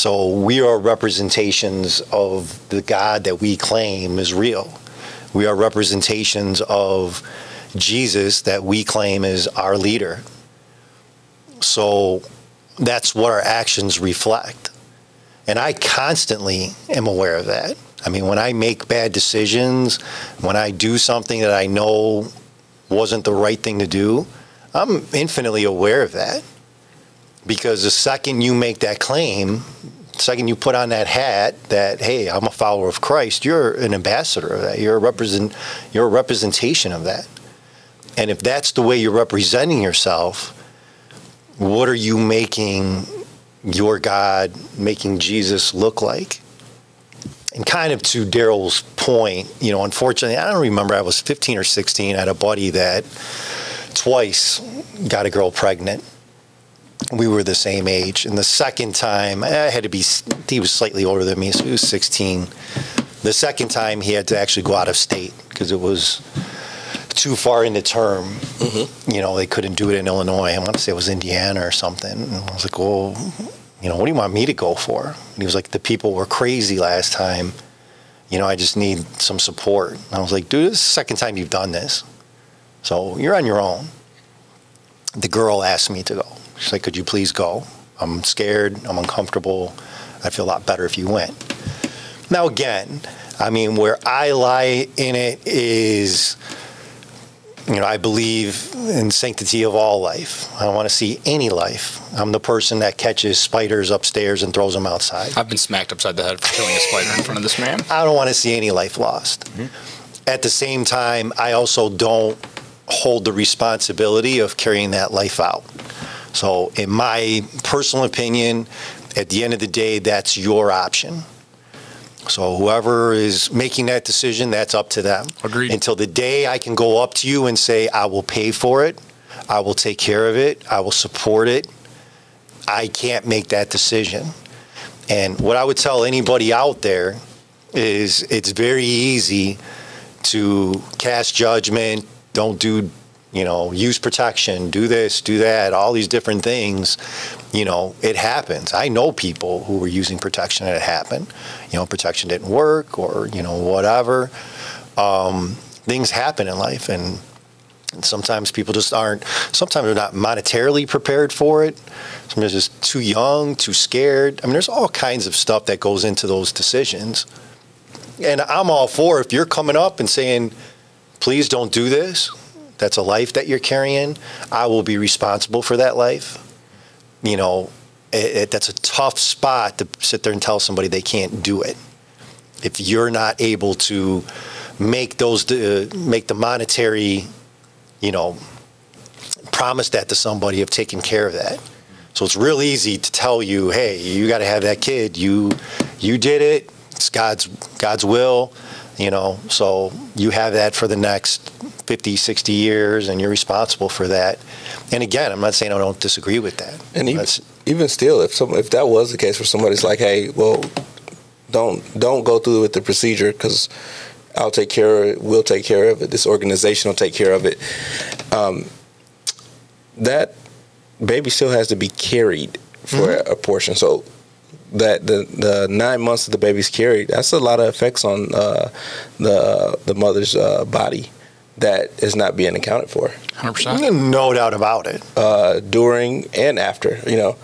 A: So we are representations of the God that we claim is real. We are representations of Jesus that we claim is our leader. So that's what our actions reflect. And I constantly am aware of that. I mean, when I make bad decisions, when I do something that I know wasn't the right thing to do, I'm infinitely aware of that. Because the second you make that claim, the second you put on that hat that, hey, I'm a follower of Christ, you're an ambassador of that. You're a represent you're a representation of that. And if that's the way you're representing yourself, what are you making your God, making Jesus look like? And kind of to Daryl's point, you know, unfortunately, I don't remember, I was 15 or 16. I had a buddy that twice got a girl pregnant. We were the same age. And the second time, I had to be, he was slightly older than me, so he was 16. The second time, he had to actually go out of state because it was too far in the term. Mm-hmm. You know, they couldn't do it in Illinois. I want to say it was Indiana or something. And I was like, well, you know, what do you want me to go for? And he was like, the people were crazy last time. You know, I just need some support. And I was like, dude, this is the second time you've done this. So you're on your own. The girl asked me to go. She's like, could you please go? I'm scared. I'm uncomfortable. I'd feel a lot better if you went. Now, again, I mean, where I lie in it is, you know, I believe in sanctity of all life. I don't want to see any life. I'm the person that catches spiders upstairs and throws them outside.
B: I've been smacked upside the head for killing a spider in front of this man.
A: I don't want to see any life lost. Mm-hmm. At the same time, I also don't hold the responsibility of carrying that life out. So, in my personal opinion, at the end of the day, that's your option. So, whoever is making that decision, that's up to them.
B: Agreed.
A: Until the day I can go up to you and say, I will pay for it, I will take care of it, I will support it, I can't make that decision. And what I would tell anybody out there is it's very easy to cast judgment, don't do you know, use protection, do this, do that, all these different things, you know, it happens. I know people who were using protection and it happened. You know, protection didn't work or, you know, whatever. Um, things happen in life and, and sometimes people just aren't, sometimes they're not monetarily prepared for it. Sometimes they're just too young, too scared. I mean, there's all kinds of stuff that goes into those decisions. And I'm all for if you're coming up and saying, please don't do this, that's a life that you're carrying. I will be responsible for that life. You know, it, it, that's a tough spot to sit there and tell somebody they can't do it. If you're not able to make those, uh, make the monetary, you know, promise that to somebody of taking care of that. So it's real easy to tell you, hey, you got to have that kid. You, you did it. It's God's God's will, you know. So you have that for the next 50, 60 years, and you're responsible for that. And again, I'm not saying I don't disagree with that.
C: And even, even still, if some, if that was the case where somebody's like, hey, well, don't don't go through with the procedure because I'll take care of it. We'll take care of it. This organization will take care of it. Um, that baby still has to be carried for mm-hmm. a portion. So that the the nine months that the baby's carried, that's a lot of effects on uh, the the mother's uh, body that is not being accounted for.
B: 100%.
A: No doubt about it.
C: Uh, during and after, you know,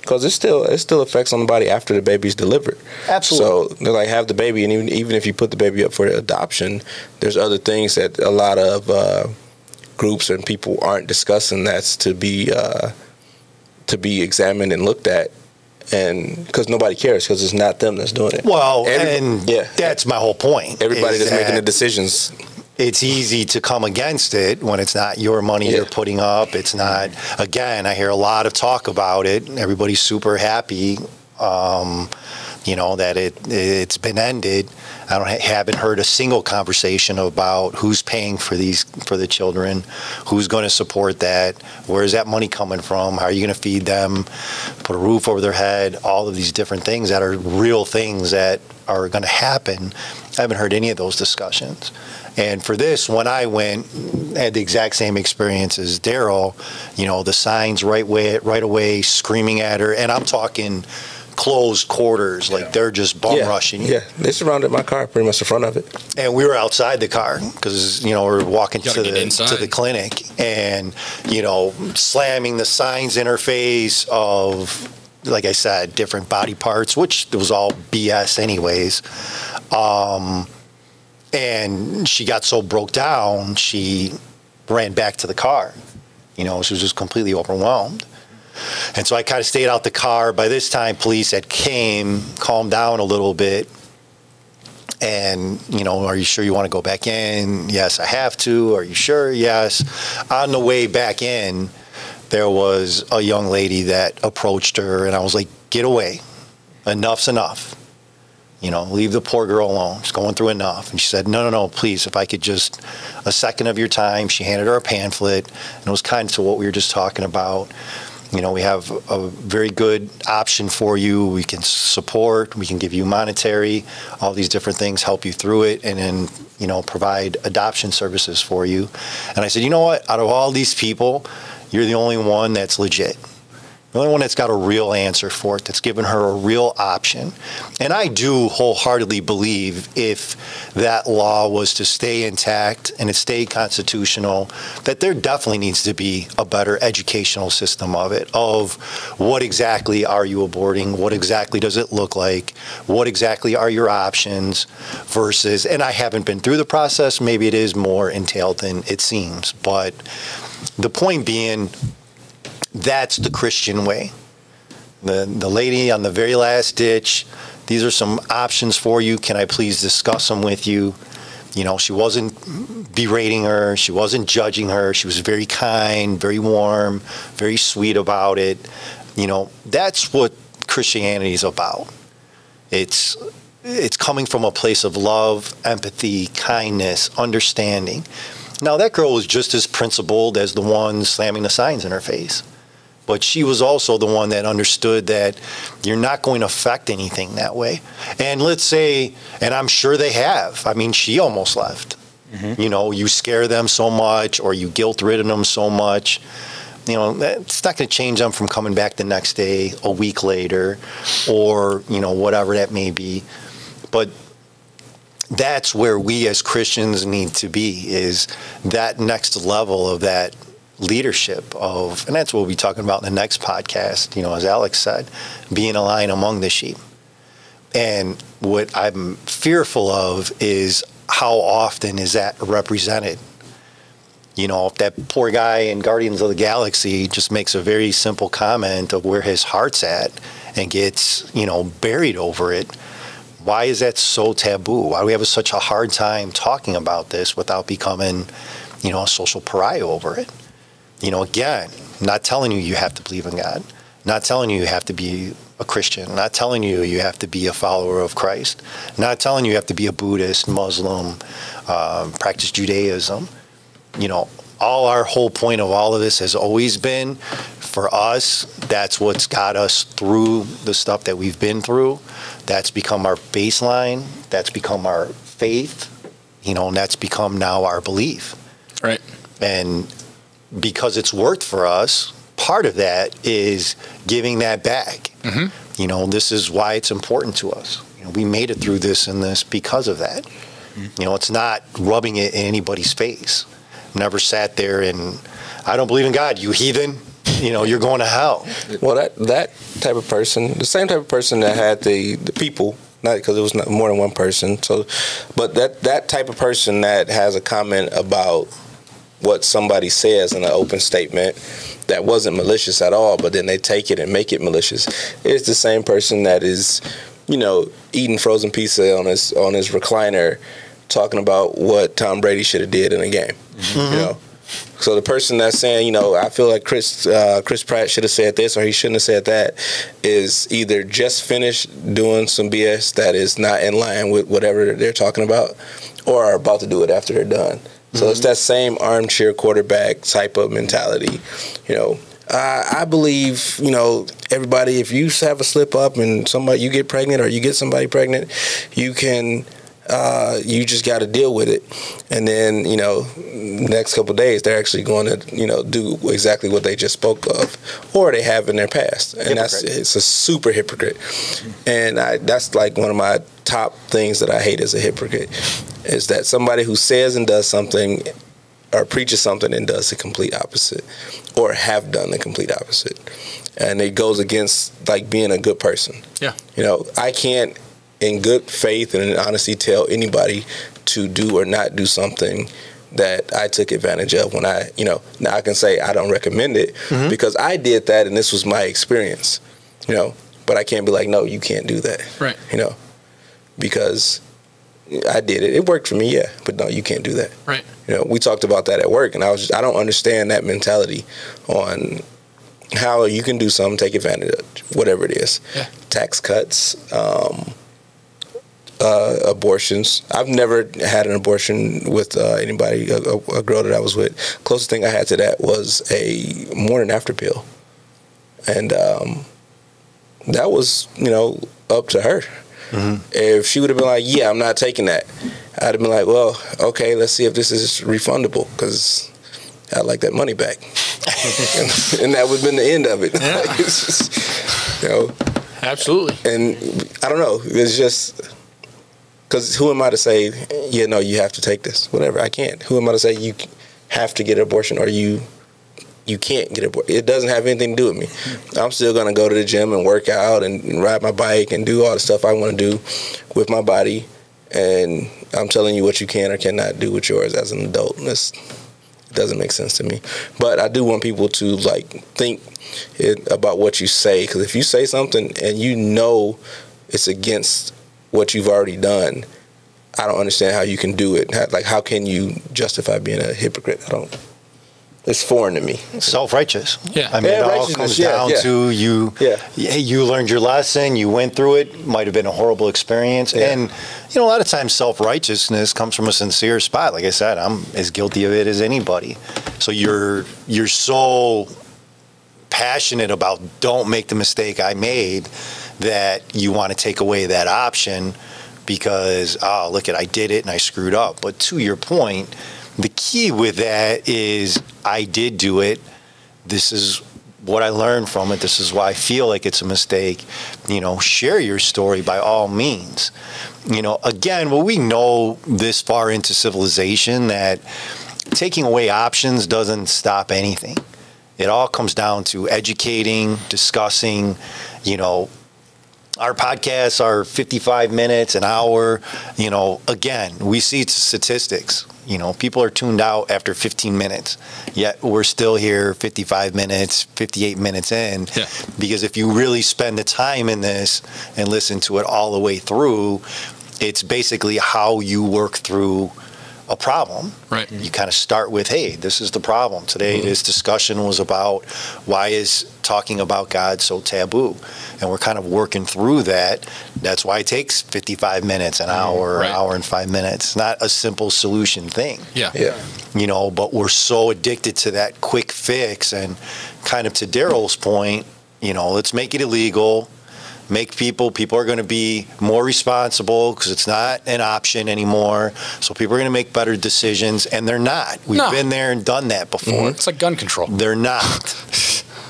C: because it still it still affects on the body after the baby's delivered.
A: Absolutely.
C: So they like have the baby, and even even if you put the baby up for adoption, there's other things that a lot of uh, groups and people aren't discussing. That's to be uh, to be examined and looked at and because nobody cares because it's not them that's doing it.
A: Well, and yeah, that's my whole point.
C: Everybody that's that making the decisions
A: it's easy to come against it when it's not your money yeah. you're putting up. It's not, again, I hear a lot of talk about it. Everybody's super happy, um, you know, that it, it's been ended. I don't haven't heard a single conversation about who's paying for these for the children, who's going to support that, where is that money coming from, how are you going to feed them, put a roof over their head, all of these different things that are real things that are going to happen. I haven't heard any of those discussions. And for this, when I went, I had the exact same experience as Daryl. You know, the signs right way, right away, screaming at her, and I'm talking closed quarters, like they're just bum
C: yeah.
A: rushing
C: you. Yeah, they surrounded my car, pretty much the front of it.
A: And we were outside the car because you know we are walking to the to the clinic, and you know slamming the signs in her face of, like I said, different body parts, which was all BS anyways. Um, and she got so broke down, she ran back to the car. You know, she was just completely overwhelmed. And so I kind of stayed out the car. By this time, police had came, calmed down a little bit. And, you know, are you sure you want to go back in? Yes, I have to. Are you sure? Yes. On the way back in, there was a young lady that approached her, and I was like, get away. Enough's enough you know, leave the poor girl alone. She's going through enough. And she said, no, no, no, please, if I could just a second of your time. She handed her a pamphlet, and it was kind of to what we were just talking about. You know, we have a very good option for you. We can support, we can give you monetary, all these different things, help you through it, and then, you know, provide adoption services for you. And I said, you know what? Out of all these people, you're the only one that's legit the only one that's got a real answer for it, that's given her a real option. And I do wholeheartedly believe if that law was to stay intact and it stayed constitutional, that there definitely needs to be a better educational system of it, of what exactly are you aborting, what exactly does it look like, what exactly are your options versus, and I haven't been through the process, maybe it is more entailed than it seems, but the point being, that's the Christian way. The, the lady on the very last ditch, these are some options for you. Can I please discuss them with you? You know, she wasn't berating her, she wasn't judging her. She was very kind, very warm, very sweet about it. You know, that's what Christianity is about. It's it's coming from a place of love, empathy, kindness, understanding. Now that girl was just as principled as the one slamming the signs in her face but she was also the one that understood that you're not going to affect anything that way. And let's say, and I'm sure they have. I mean, she almost left. Mm-hmm. You know, you scare them so much or you guilt ridden them so much. You know, it's not going to change them from coming back the next day, a week later, or, you know, whatever that may be. But that's where we as Christians need to be is that next level of that leadership of and that's what we'll be talking about in the next podcast, you know, as Alex said, being a lion among the sheep. And what I'm fearful of is how often is that represented? You know, if that poor guy in Guardians of the Galaxy just makes a very simple comment of where his heart's at and gets, you know, buried over it, why is that so taboo? Why do we have such a hard time talking about this without becoming, you know, a social pariah over it? You know, again, not telling you you have to believe in God, not telling you you have to be a Christian, not telling you you have to be a follower of Christ, not telling you you have to be a Buddhist, Muslim, um, practice Judaism. You know, all our whole point of all of this has always been for us, that's what's got us through the stuff that we've been through. That's become our baseline. That's become our faith, you know, and that's become now our belief.
B: Right.
A: And because it's worked for us, part of that is giving that back. Mm-hmm. You know, this is why it's important to us. You know, we made it through this and this because of that. Mm-hmm. You know, it's not rubbing it in anybody's face. Never sat there and I don't believe in God, you heathen. You know, you're going to hell.
C: Well, that that type of person, the same type of person that had the the people, not because it was not more than one person. So, but that that type of person that has a comment about what somebody says in an open statement that wasn't malicious at all, but then they take it and make it malicious. It's the same person that is, you know, eating frozen pizza on his on his recliner, talking about what Tom Brady should have did in a game. You know. So the person that's saying, you know, I feel like Chris uh, Chris Pratt should have said this or he shouldn't have said that, is either just finished doing some BS that is not in line with whatever they're talking about, or are about to do it after they're done. So it's that same armchair quarterback type of mentality. You know, I, I believe you know everybody. If you have a slip up and somebody you get pregnant or you get somebody pregnant, you can. Uh, you just got to deal with it, and then you know, next couple of days they're actually going to you know do exactly what they just spoke of, or they have in their past, and that's it's a super hypocrite, and I that's like one of my top things that I hate as a hypocrite, is that somebody who says and does something or preaches something and does the complete opposite or have done the complete opposite. And it goes against like being a good person.
B: Yeah.
C: you know i can't in good faith and in honesty tell anybody to do or not do something that i took advantage of when i you know now i can say i don't recommend it because i did that and this was my experience you know but i can't be like no you can't do that
B: Right.
C: you know because i did it it worked for me yeah but no you can't do that
B: Right.
C: you know, we talked about that at work, and I was just, I don't understand that mentality on how you can do something, take advantage of whatever it is,
B: Yeah.
C: tax cuts, um, uh, abortions. I've never had an abortion with uh, anybody, a, a, a girl that I was with. Closest thing I had to that was a morning after pill, and um, that was you know up to her. If she would have been like, "Yeah, I'm not taking that," I'd have been like, "Well, okay, let's see if this is refundable because I'd like that money back," and, that would have been the end of it.
B: Yeah.
C: Like, just, you know,
B: Absolutely.
C: and I don't know. It's just because who am I to say, yeah, no, you have to take this, whatever. I can't. Who am I to say you have to get an abortion or you you can't get abortion? It doesn't have anything to do with me. I'm still gonna go to the gym and work out and, ride my bike and do all the stuff I want to do with my body. And I'm telling you what you can or cannot do with yours as an adult. That's, it doesn't make sense to me. But I do want people to like think it, about what you say because if you say something and you know it's against what you've already done, I don't understand how you can do it. How- Like, how can you justify being a hypocrite? I don't. It's foreign to me.
A: self-righteous.
B: Yeah.
A: I mean,
C: Yeah,
A: it all
C: righteousness,
A: comes
C: yeah,
A: down
C: yeah.
A: to you.
C: Yeah.
A: You learned your lesson. You went through it. Might have been a horrible experience,
C: Yeah.
A: and you know, a lot of times self-righteousness comes from a sincere spot. Like I said, I'm as guilty of it as anybody. So you're you're so passionate about don't make the mistake I made that you want to take away that option because oh look at I did it and I screwed up. But to your point, the key with that is I did do it. This is what I learned from it. This is why I feel like it's a mistake. You know, share your story by all means. You know, again, well, we know this far into civilization that taking away options doesn't stop anything. It all comes down to educating, discussing, you know, our podcasts are 55 minutes, an hour. You know, again, we see statistics. You know, people are tuned out after 15 minutes, yet we're still here 55 minutes, 58 minutes in.
B: Yeah.
A: Because if you really spend the time in this and listen to it all the way through, it's basically how you work through a problem.
B: Right.
A: You kind of start with, hey, this is the problem. Today, mm-hmm. this discussion was about why is talking about God so taboo? And we're kind of working through that. That's why it takes 55 minutes, an hour,
B: Right.
A: an hour and five minutes. It's not a simple solution thing
B: Yeah.
C: Yeah.
A: you know, but we're so addicted to that quick fix. And kind of to Daryl's point, you know, let's make it illegal. Make people, people are going to be more responsible because it's not an option anymore. So people are going to make better decisions, and they're not. We've
B: No.
A: been there and done that before.
B: It's like gun control.
A: They're not.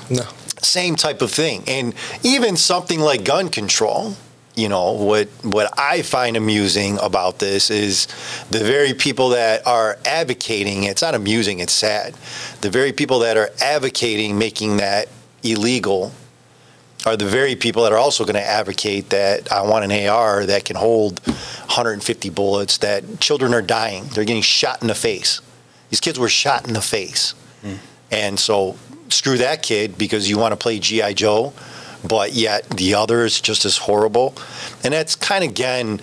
C: No.
A: Same type of thing. And even something like gun control, you know, what what I find amusing about this is the very people that are advocating, it's not amusing, it's sad. The very people that are advocating making that illegal are the very people that are also going to advocate that I want an AR that can hold 150 bullets, that children are dying. They're getting shot in the face. These kids were shot in the face. Hmm. And so screw that kid because you want to play G.I. Joe, but yet the other is just as horrible. And that's kind of, again,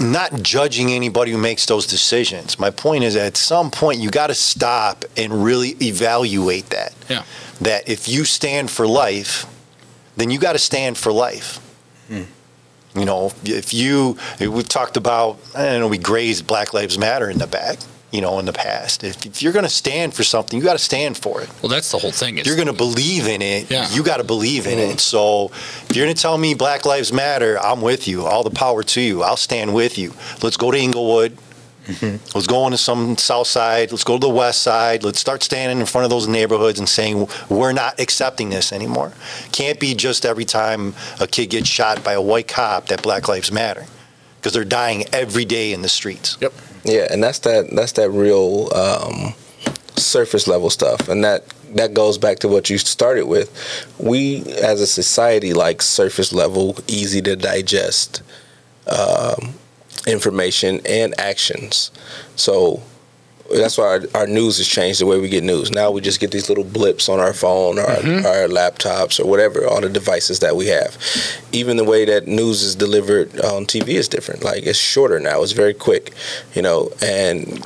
A: not judging anybody who makes those decisions. My point is at some point you got to stop and really evaluate that.
B: Yeah.
A: That if you stand for life, then you got to stand for life. Hmm. You know, if you, we've talked about, I don't know, we grazed Black Lives Matter in the back, you know, in the past. If, if you're going to stand for something, you got to stand for it.
B: Well, that's the whole thing.
A: If you're going to believe in it,
B: Yeah.
A: you got to believe in it. Mm-hmm. So if you're going to tell me Black Lives Matter, I'm with you. All the power to you. I'll stand with you. Let's go to Englewood. Mm-hmm. Let's go on to some south side. Let's go to the west side. Let's start standing in front of those neighborhoods and saying we're not accepting this anymore. Can't be just every time a kid gets shot by a white cop that Black Lives Matter because they're dying every day in the streets.
B: Yep.
C: Yeah, and that's that that's that real um, surface level stuff, and that that goes back to what you started with. We as a society like surface level, easy to digest um, information and actions. So that's why our, our news has changed the way we get news. Now we just get these little blips on our phone or
B: Mm-hmm.
C: our, our laptops or whatever, all the devices that we have. Even the way that news is delivered on TV is different. Like it's shorter now, it's very quick, you know, and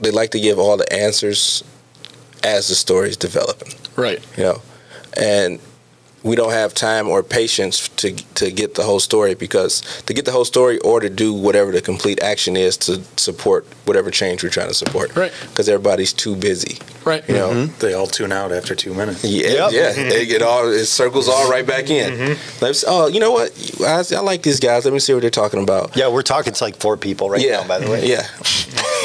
C: they like to give all the answers as the story is developing
B: Right.
C: you know, and we don't have time or patience to to get the whole story because to get the whole story or to do whatever the complete action is to support whatever change we're trying to support.
B: Right.
C: Because everybody's too busy.
B: Right.
C: You know. Mm-hmm.
D: They all tune out after two minutes.
C: Yeah,
A: Yep.
C: yeah. They get all it circles all right back in. Mm-hmm. Let's, oh, you know what? I, I like these guys. Let me see what they're talking about.
A: Yeah, we're talking to like four people right
C: yeah,
A: now, by the way.
C: Yeah.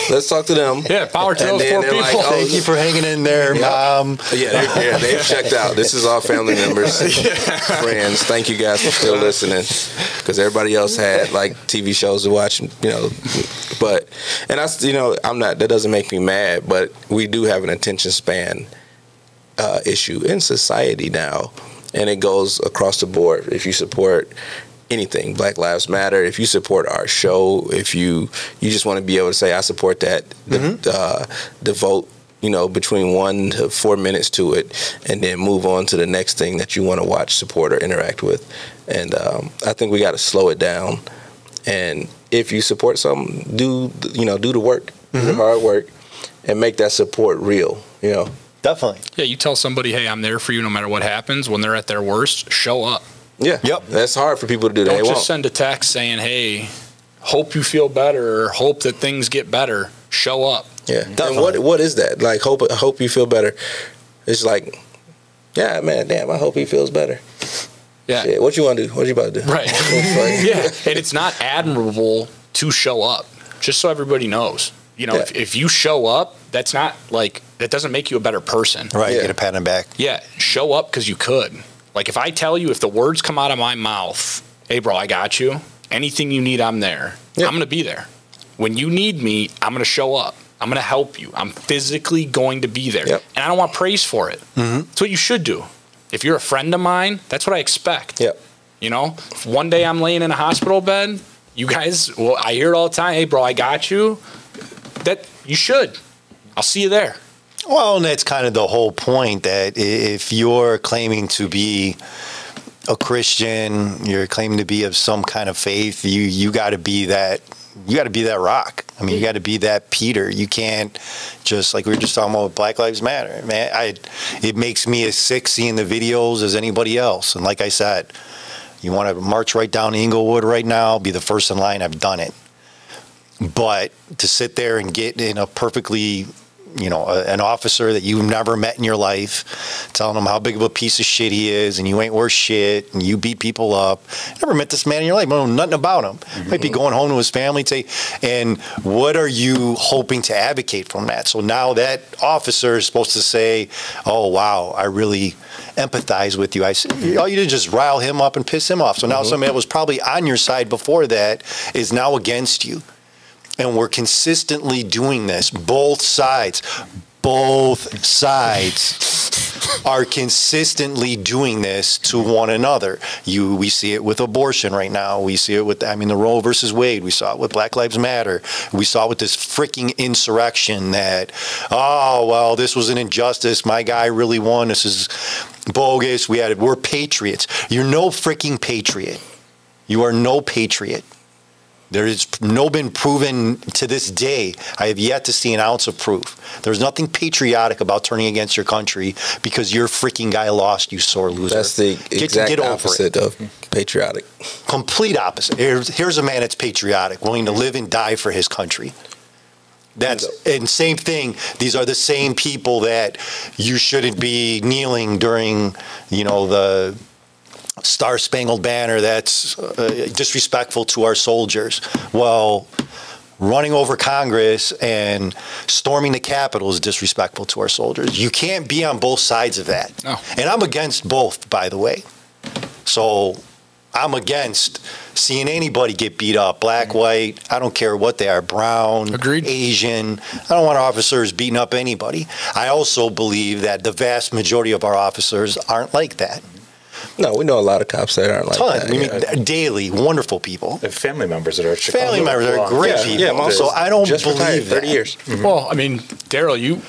C: Let's talk to them.
B: Yeah. Power to those four people.
C: like, oh,
A: Thank you for hanging in there,
C: Yeah.
A: Mom.
C: Yeah, they're, yeah, they've checked out. This is all family members, friends. Thank you guys for still listening, because everybody else had like TV shows to watch, you know. But and I, you know, I'm not. That doesn't make me mad, but we do have an attention span uh, issue in society now, and it goes across the board. If you support anything black lives matter if you support our show if you you just want to be able to say i support that the, uh, devote you know between one to four minutes to it and then move on to the next thing that you want to watch support or interact with and um, i think we got to slow it down and if you support something do you know do the work do the hard work and make that support real you know
A: Definitely.
B: Yeah. You tell somebody, hey, I'm there for you no matter what happens. When they're at their worst, show up.
C: yeah
A: Yep.
C: that's hard for people to do
B: Don't
C: they
B: just
C: won't
B: send a text saying, hey, hope you feel better or hope that things get better. Show up.
C: Yeah. And what what is that? Like hope I hope you feel better. It's like, yeah, man, damn, I hope he feels better.
B: Yeah.
C: Shit, what you want to do? What you about to do?
B: Right. Yeah. And it's not admirable to show up, just so everybody knows. You know,
C: Yeah.
B: if, if you show up, that's not like, that doesn't make you a better person.
A: Right,
C: Yeah.
A: get a pat on the back.
B: Yeah. Show up because you could. Like, if I tell you, if the words come out of my mouth, hey, bro, I got you. Anything you need, I'm there.
C: Yeah.
B: I'm going to be there. When you need me, I'm going to show up. I'm going to help you. I'm physically going to be there.
C: Yep.
B: And I don't want praise for it. Mm-hmm. That's what you should do. If you're a friend of mine, that's what I expect.
C: Yep.
B: You know, if one day I'm laying in a hospital bed, you guys, well, I hear it all the time. Hey, bro, I got you. That you should. I'll see you there.
A: Well, and that's kind of the whole point that if you're claiming to be a Christian, you're claiming to be of some kind of faith, you you got to be that you got to be that rock. I mean, you got to be that Peter. You can't just like we were just talking about Black Lives Matter. Man, I it makes me as sick seeing the videos as anybody else. And like I said, you want to march right down Englewood right now, be the first in line. I've done it. But to sit there and get in a perfectly, you know, a, an officer that you've never met in your life, telling him how big of a piece of shit he is, and you ain't worth shit, and you beat people up. Never met this man in your life. Don't Know nothing about him. Might be mm-hmm. going home to his family. Say, and what are you hoping to advocate from that? So now that officer is supposed to say, "Oh wow, I really empathize with you." I said, mm-hmm. all you did is just rile him up and piss him off. So now mm-hmm. somebody that was probably on your side before that is now against you. And we're consistently doing this. Both sides, both sides are consistently doing this to one another. You, we see it with abortion right now. We see it with, I mean, the Roe versus Wade. We saw it with Black Lives Matter. We saw it with this freaking insurrection that, oh well, this was an injustice. My guy really won. This is bogus. We had, we're patriots. You're no freaking patriot. You are no patriot. There is no been proven to this day. I have yet to see an ounce of proof. There's nothing patriotic about turning against your country because your freaking guy lost, you sore loser.
C: That's the
A: Get-
C: exact
A: get over it.
C: opposite of patriotic.
A: Complete opposite. Here's, here's a man that's patriotic, willing to live and die for his country. That's and same thing. These are the same people that you shouldn't be kneeling during, you know, the Star Spangled Banner. That's uh, disrespectful to our soldiers. Well, running over Congress and storming the Capitol is disrespectful to our soldiers. You can't be on both sides of that.
B: No.
A: And I'm against both, by the way. So I'm against seeing anybody get beat up, black, white, I don't care what they are, brown,
B: Agreed.
A: Asian. I don't want officers beating up anybody. I also believe that the vast majority of our officers aren't like that.
C: No, we know a lot of cops that aren't like
A: Ton.
C: that.
A: I mean,
C: yeah.
A: daily, wonderful people.
D: They have family members that are Chicago.
A: Family members are great
C: Yeah,
A: people.
C: yeah, Mom
A: so I don't
C: just
A: believe
C: retired,
A: that.
C: 30 years. Mm-hmm.
B: Well, I mean, Daryl, you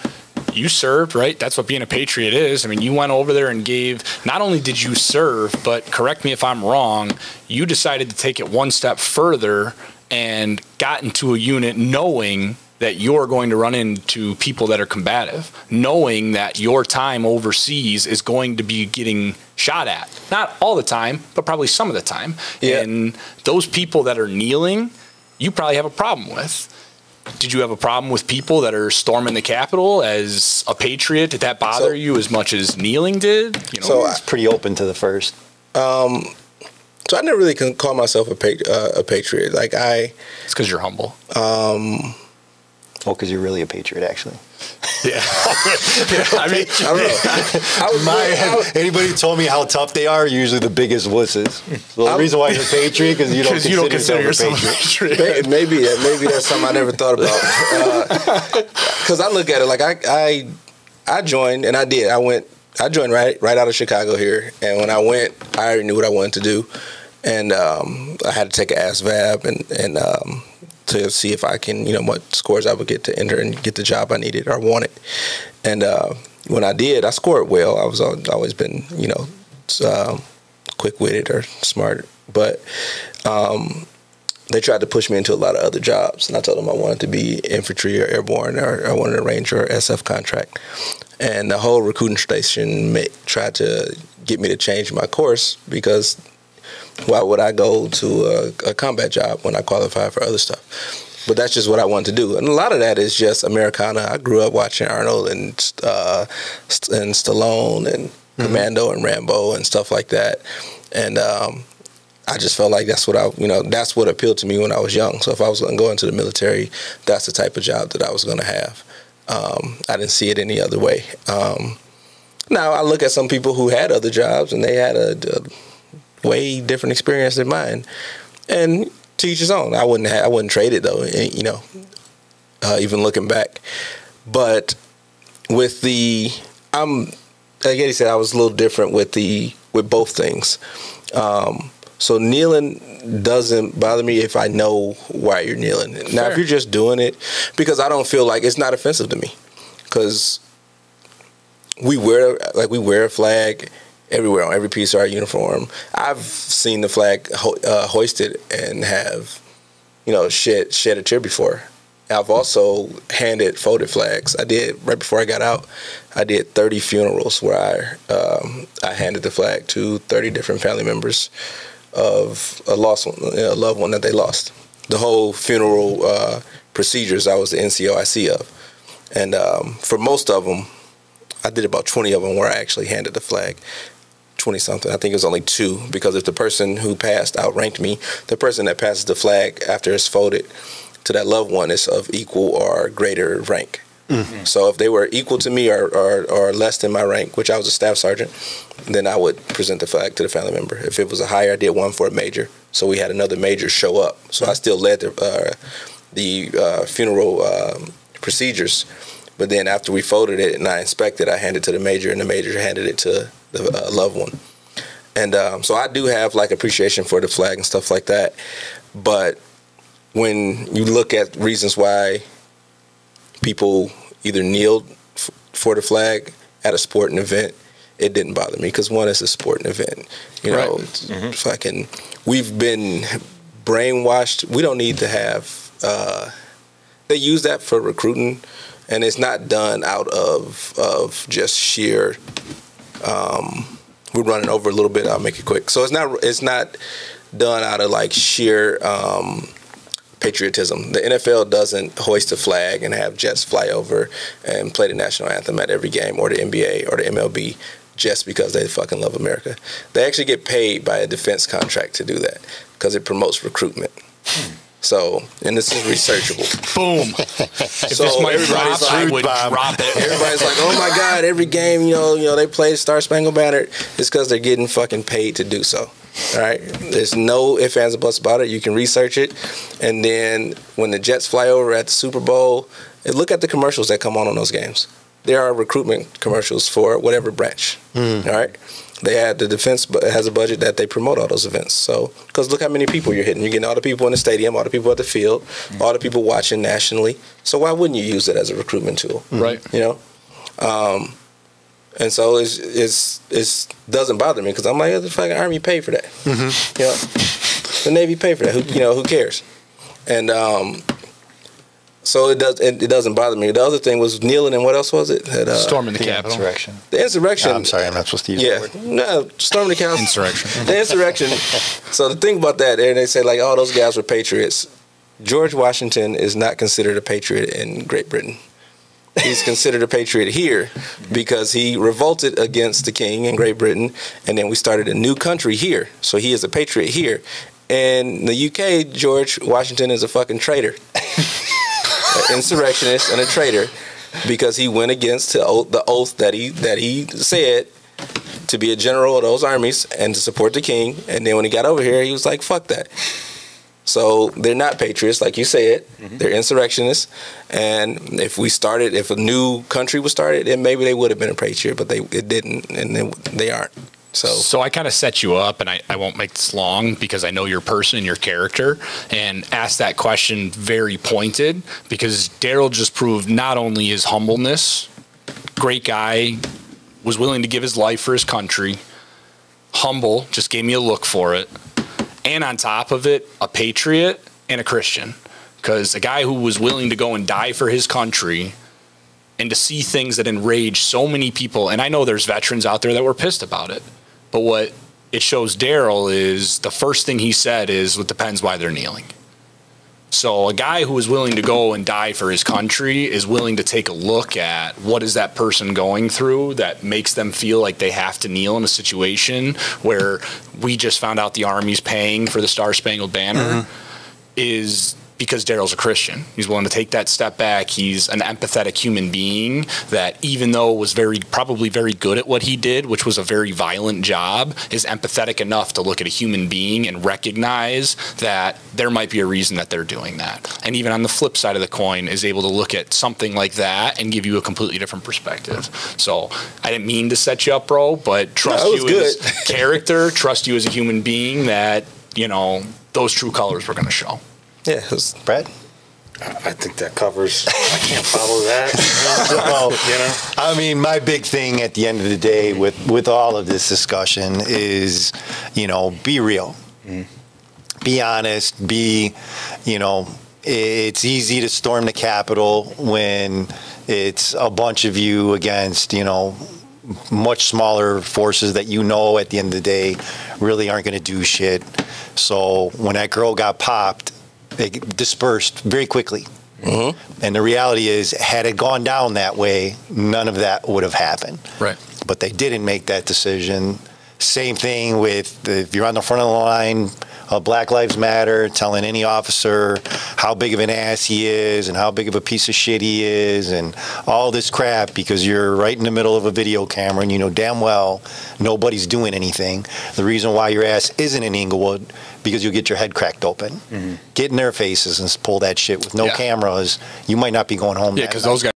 B: you served, right? That's what being a patriot is. I mean, you went over there and gave. Not only did you serve, but correct me if I'm wrong. You decided to take it one step further and got into a unit knowing that you're going to run into people that are combative, knowing that your time overseas is going to be getting shot at. Not all the time, but probably some of the time.
C: Yeah.
B: And those people that are kneeling, you probably have a problem with. Did you have a problem with people that are storming the Capitol as a patriot? Did that bother
C: So-
B: you as much as kneeling did? You know,
C: So
A: It's pretty open to the first.
C: Um, so I never really can call myself a pat- uh, a patriot. Like I,
B: it's because you're humble.
C: um,
A: Well, because you're really a patriot, actually.
B: Yeah. I mean,
C: I don't know. I was, I
A: anybody told me how tough they are, usually the biggest wusses. So the
C: I'm-
A: reason why you're a patriot because you don't
B: because
A: consider,
B: you don't consider
A: yourself
B: yourself
A: a
B: a
A: patriot.
B: patriot.
C: Maybe maybe that's something I never thought about. Because I look at it like I I I joined and I did. I went. I joined right right out of Chicago here, and when I went, I already knew what I wanted to do, and um, I had to take an ASVAB and and um, to see if I can you know what scores I would get to enter and get the job I needed or wanted, and uh, when I did, I scored well. I was always been you know um, quick witted or smart, but. Um, they tried to push me into a lot of other jobs, and I told them I wanted to be infantry or airborne, or I wanted a ranger or SF contract. And the whole recruiting station tried to get me to change my course because why would I go to a, a combat job when I qualify for other stuff? But that's just what I wanted to do, and a lot of that is just Americana. I grew up watching Arnold and uh, and Stallone and Commando and Rambo and stuff like that. and um, I just felt like that's what I, you know, that's what appealed to me when I was young. So if I was going to go into the military, that's the type of job that I was going to have. Um, I didn't see it any other way. Um, now I look at some people who had other jobs and they had a, a way different experience than mine, and to each his own. I wouldn't, have, I wouldn't trade it though. You know, uh, even looking back, but with the, I'm, like Eddy said, I was a little different with the with both things. Um, so kneeling doesn't bother me if I know why you're kneeling. Now, if you're just doing it, because I don't feel like it's not offensive to me, because we wear like we wear a flag everywhere on every piece of our uniform. I've seen the flag ho- uh, hoisted and have, you know, shed shed a tear before. I've also handed folded flags. I did right before I got out. I did 30 funerals where I um, I handed the flag to 30 different family members of a lost one, a loved one that they lost. The whole funeral uh, procedures I was the NCOIC of, and um, for most of them, I did about 20 of them where I actually handed the flag. 20 something. I think it was only two because if the person who passed outranked me, the person that passes the flag after it's folded to that loved one is of equal or greater rank. Mm-hmm. So if they were equal to me or, or, or, less than my rank, which I was a staff sergeant, then I would present the flag to the family member. If it was a higher, I did one for a major. So we had another major show up. So I still led the, uh, the uh, funeral um, procedures. But then after we folded it and I inspected, I handed it to the major, and the major handed it to the uh, loved one. And um, so I do have like appreciation for the flag and stuff like that. But when you look at reasons why people either kneeled f- for the flag at a sporting event, it didn't bother me because one, is a sporting event. You know, right. mm-hmm. fucking, we've been brainwashed. We don't need to have. Uh, they use that for recruiting, and it's not done out of of just sheer. Um, we're running over a little bit. I'll make it quick. So it's not. It's not done out of like sheer. Um, patriotism. The NFL doesn't hoist a flag and have jets fly over and play the national anthem at every game, or the NBA or the MLB, just because they fucking love America. They actually get paid by a defense contract to do that because it promotes recruitment. So, and this is researchable.
B: Boom. if so this might drop, like, I would bomb. drop it.
C: Everybody's like, oh my God, every game, you know, you know, they play Star Spangled Banner. It's because they're getting fucking paid to do so. All right. There's no ifs, ands, or buts about it. You can research it. And then when the Jets fly over at the Super Bowl, look at the commercials that come on on those games. There are recruitment commercials for whatever branch. Mm. All right. They had the defense has a budget that they promote all those events. So, because look how many people you're hitting. You're getting all the people in the stadium, all the people at the field, mm. all the people watching nationally. So why wouldn't you use it as a recruitment tool?
B: Right.
C: You know. Um, and so it's it's it's doesn't bother me because I'm like the fucking army paid for that. Mm-hmm. You know, the navy paid for that. Who you know who cares? And um, so it does it, it, doesn't bother me. The other thing was kneeling and what else was it?
B: uh, storming the, the
A: Capitol. Insurrection.
C: The insurrection.
A: I'm sorry, I'm not supposed to use
C: yeah, that word. No, storming the Capitol.
B: Insurrection.
C: the insurrection. so the thing about that, and they say like, oh, those guys were patriots. George Washington is not considered a patriot in Great Britain he's considered a patriot here because he revolted against the king in Great Britain, and then we started a new country here. So he is a patriot here. In the UK, George Washington is a fucking traitor, an insurrectionist, and a traitor because he went against the oath, that he that he said to be a general of those armies and to support the king. And then when he got over here, he was like, "Fuck that." So they're not patriots, like you said. Mm-hmm. They're insurrectionists. And if we started, if a new country was started, then maybe they would have been a patriot, but they it didn't, and they, they aren't. So,
B: so I kind of set you up, and I, I won't make this long because I know your person and your character, and ask that question very pointed because Daryl just proved not only his humbleness, great guy, was willing to give his life for his country, humble, just gave me a look for it and on top of it, a patriot and a Christian. Because a guy who was willing to go and die for his country and to see things that enrage so many people, and I know there's veterans out there that were pissed about it, but what it shows Daryl is the first thing he said is, "It depends why they're kneeling." So a guy who is willing to go and die for his country is willing to take a look at what is that person going through that makes them feel like they have to kneel in a situation where we just found out the army's paying for the Star Spangled Banner mm-hmm. is because Daryl's a Christian. He's willing to take that step back. He's an empathetic human being that, even though was very probably very good at what he did, which was a very violent job, is empathetic enough to look at a human being and recognize that there might be a reason that they're doing that. And even on the flip side of the coin, is able to look at something like that and give you a completely different perspective. So I didn't mean to set you up, bro, but trust
C: No,
B: you as character, trust you as a human being that you know those true colors were going to show.
C: Yeah,
A: Brad?
D: I think that covers. I can't follow that.
A: Well,
D: you know,
A: I mean, my big thing at the end of the day with, with all of this discussion is, you know, be real. Mm-hmm. Be honest. Be, you know, it's easy to storm the Capitol when it's a bunch of you against, you know, much smaller forces that you know at the end of the day really aren't going to do shit. So when that girl got popped, it dispersed very quickly. Mm-hmm. And the reality is, had it gone down that way, none of that would have happened.
B: Right.
A: But they didn't make that decision. Same thing with the, if you're on the front of the line of Black Lives Matter, telling any officer how big of an ass he is and how big of a piece of shit he is and all this crap because you're right in the middle of a video camera and you know damn well nobody's doing anything. The reason why your ass isn't in Englewood because you'll get your head cracked open. Mm-hmm. Get in their faces and pull that shit with no
B: Yeah.
A: cameras. You might not be going home.
B: Yeah, because
A: those
B: those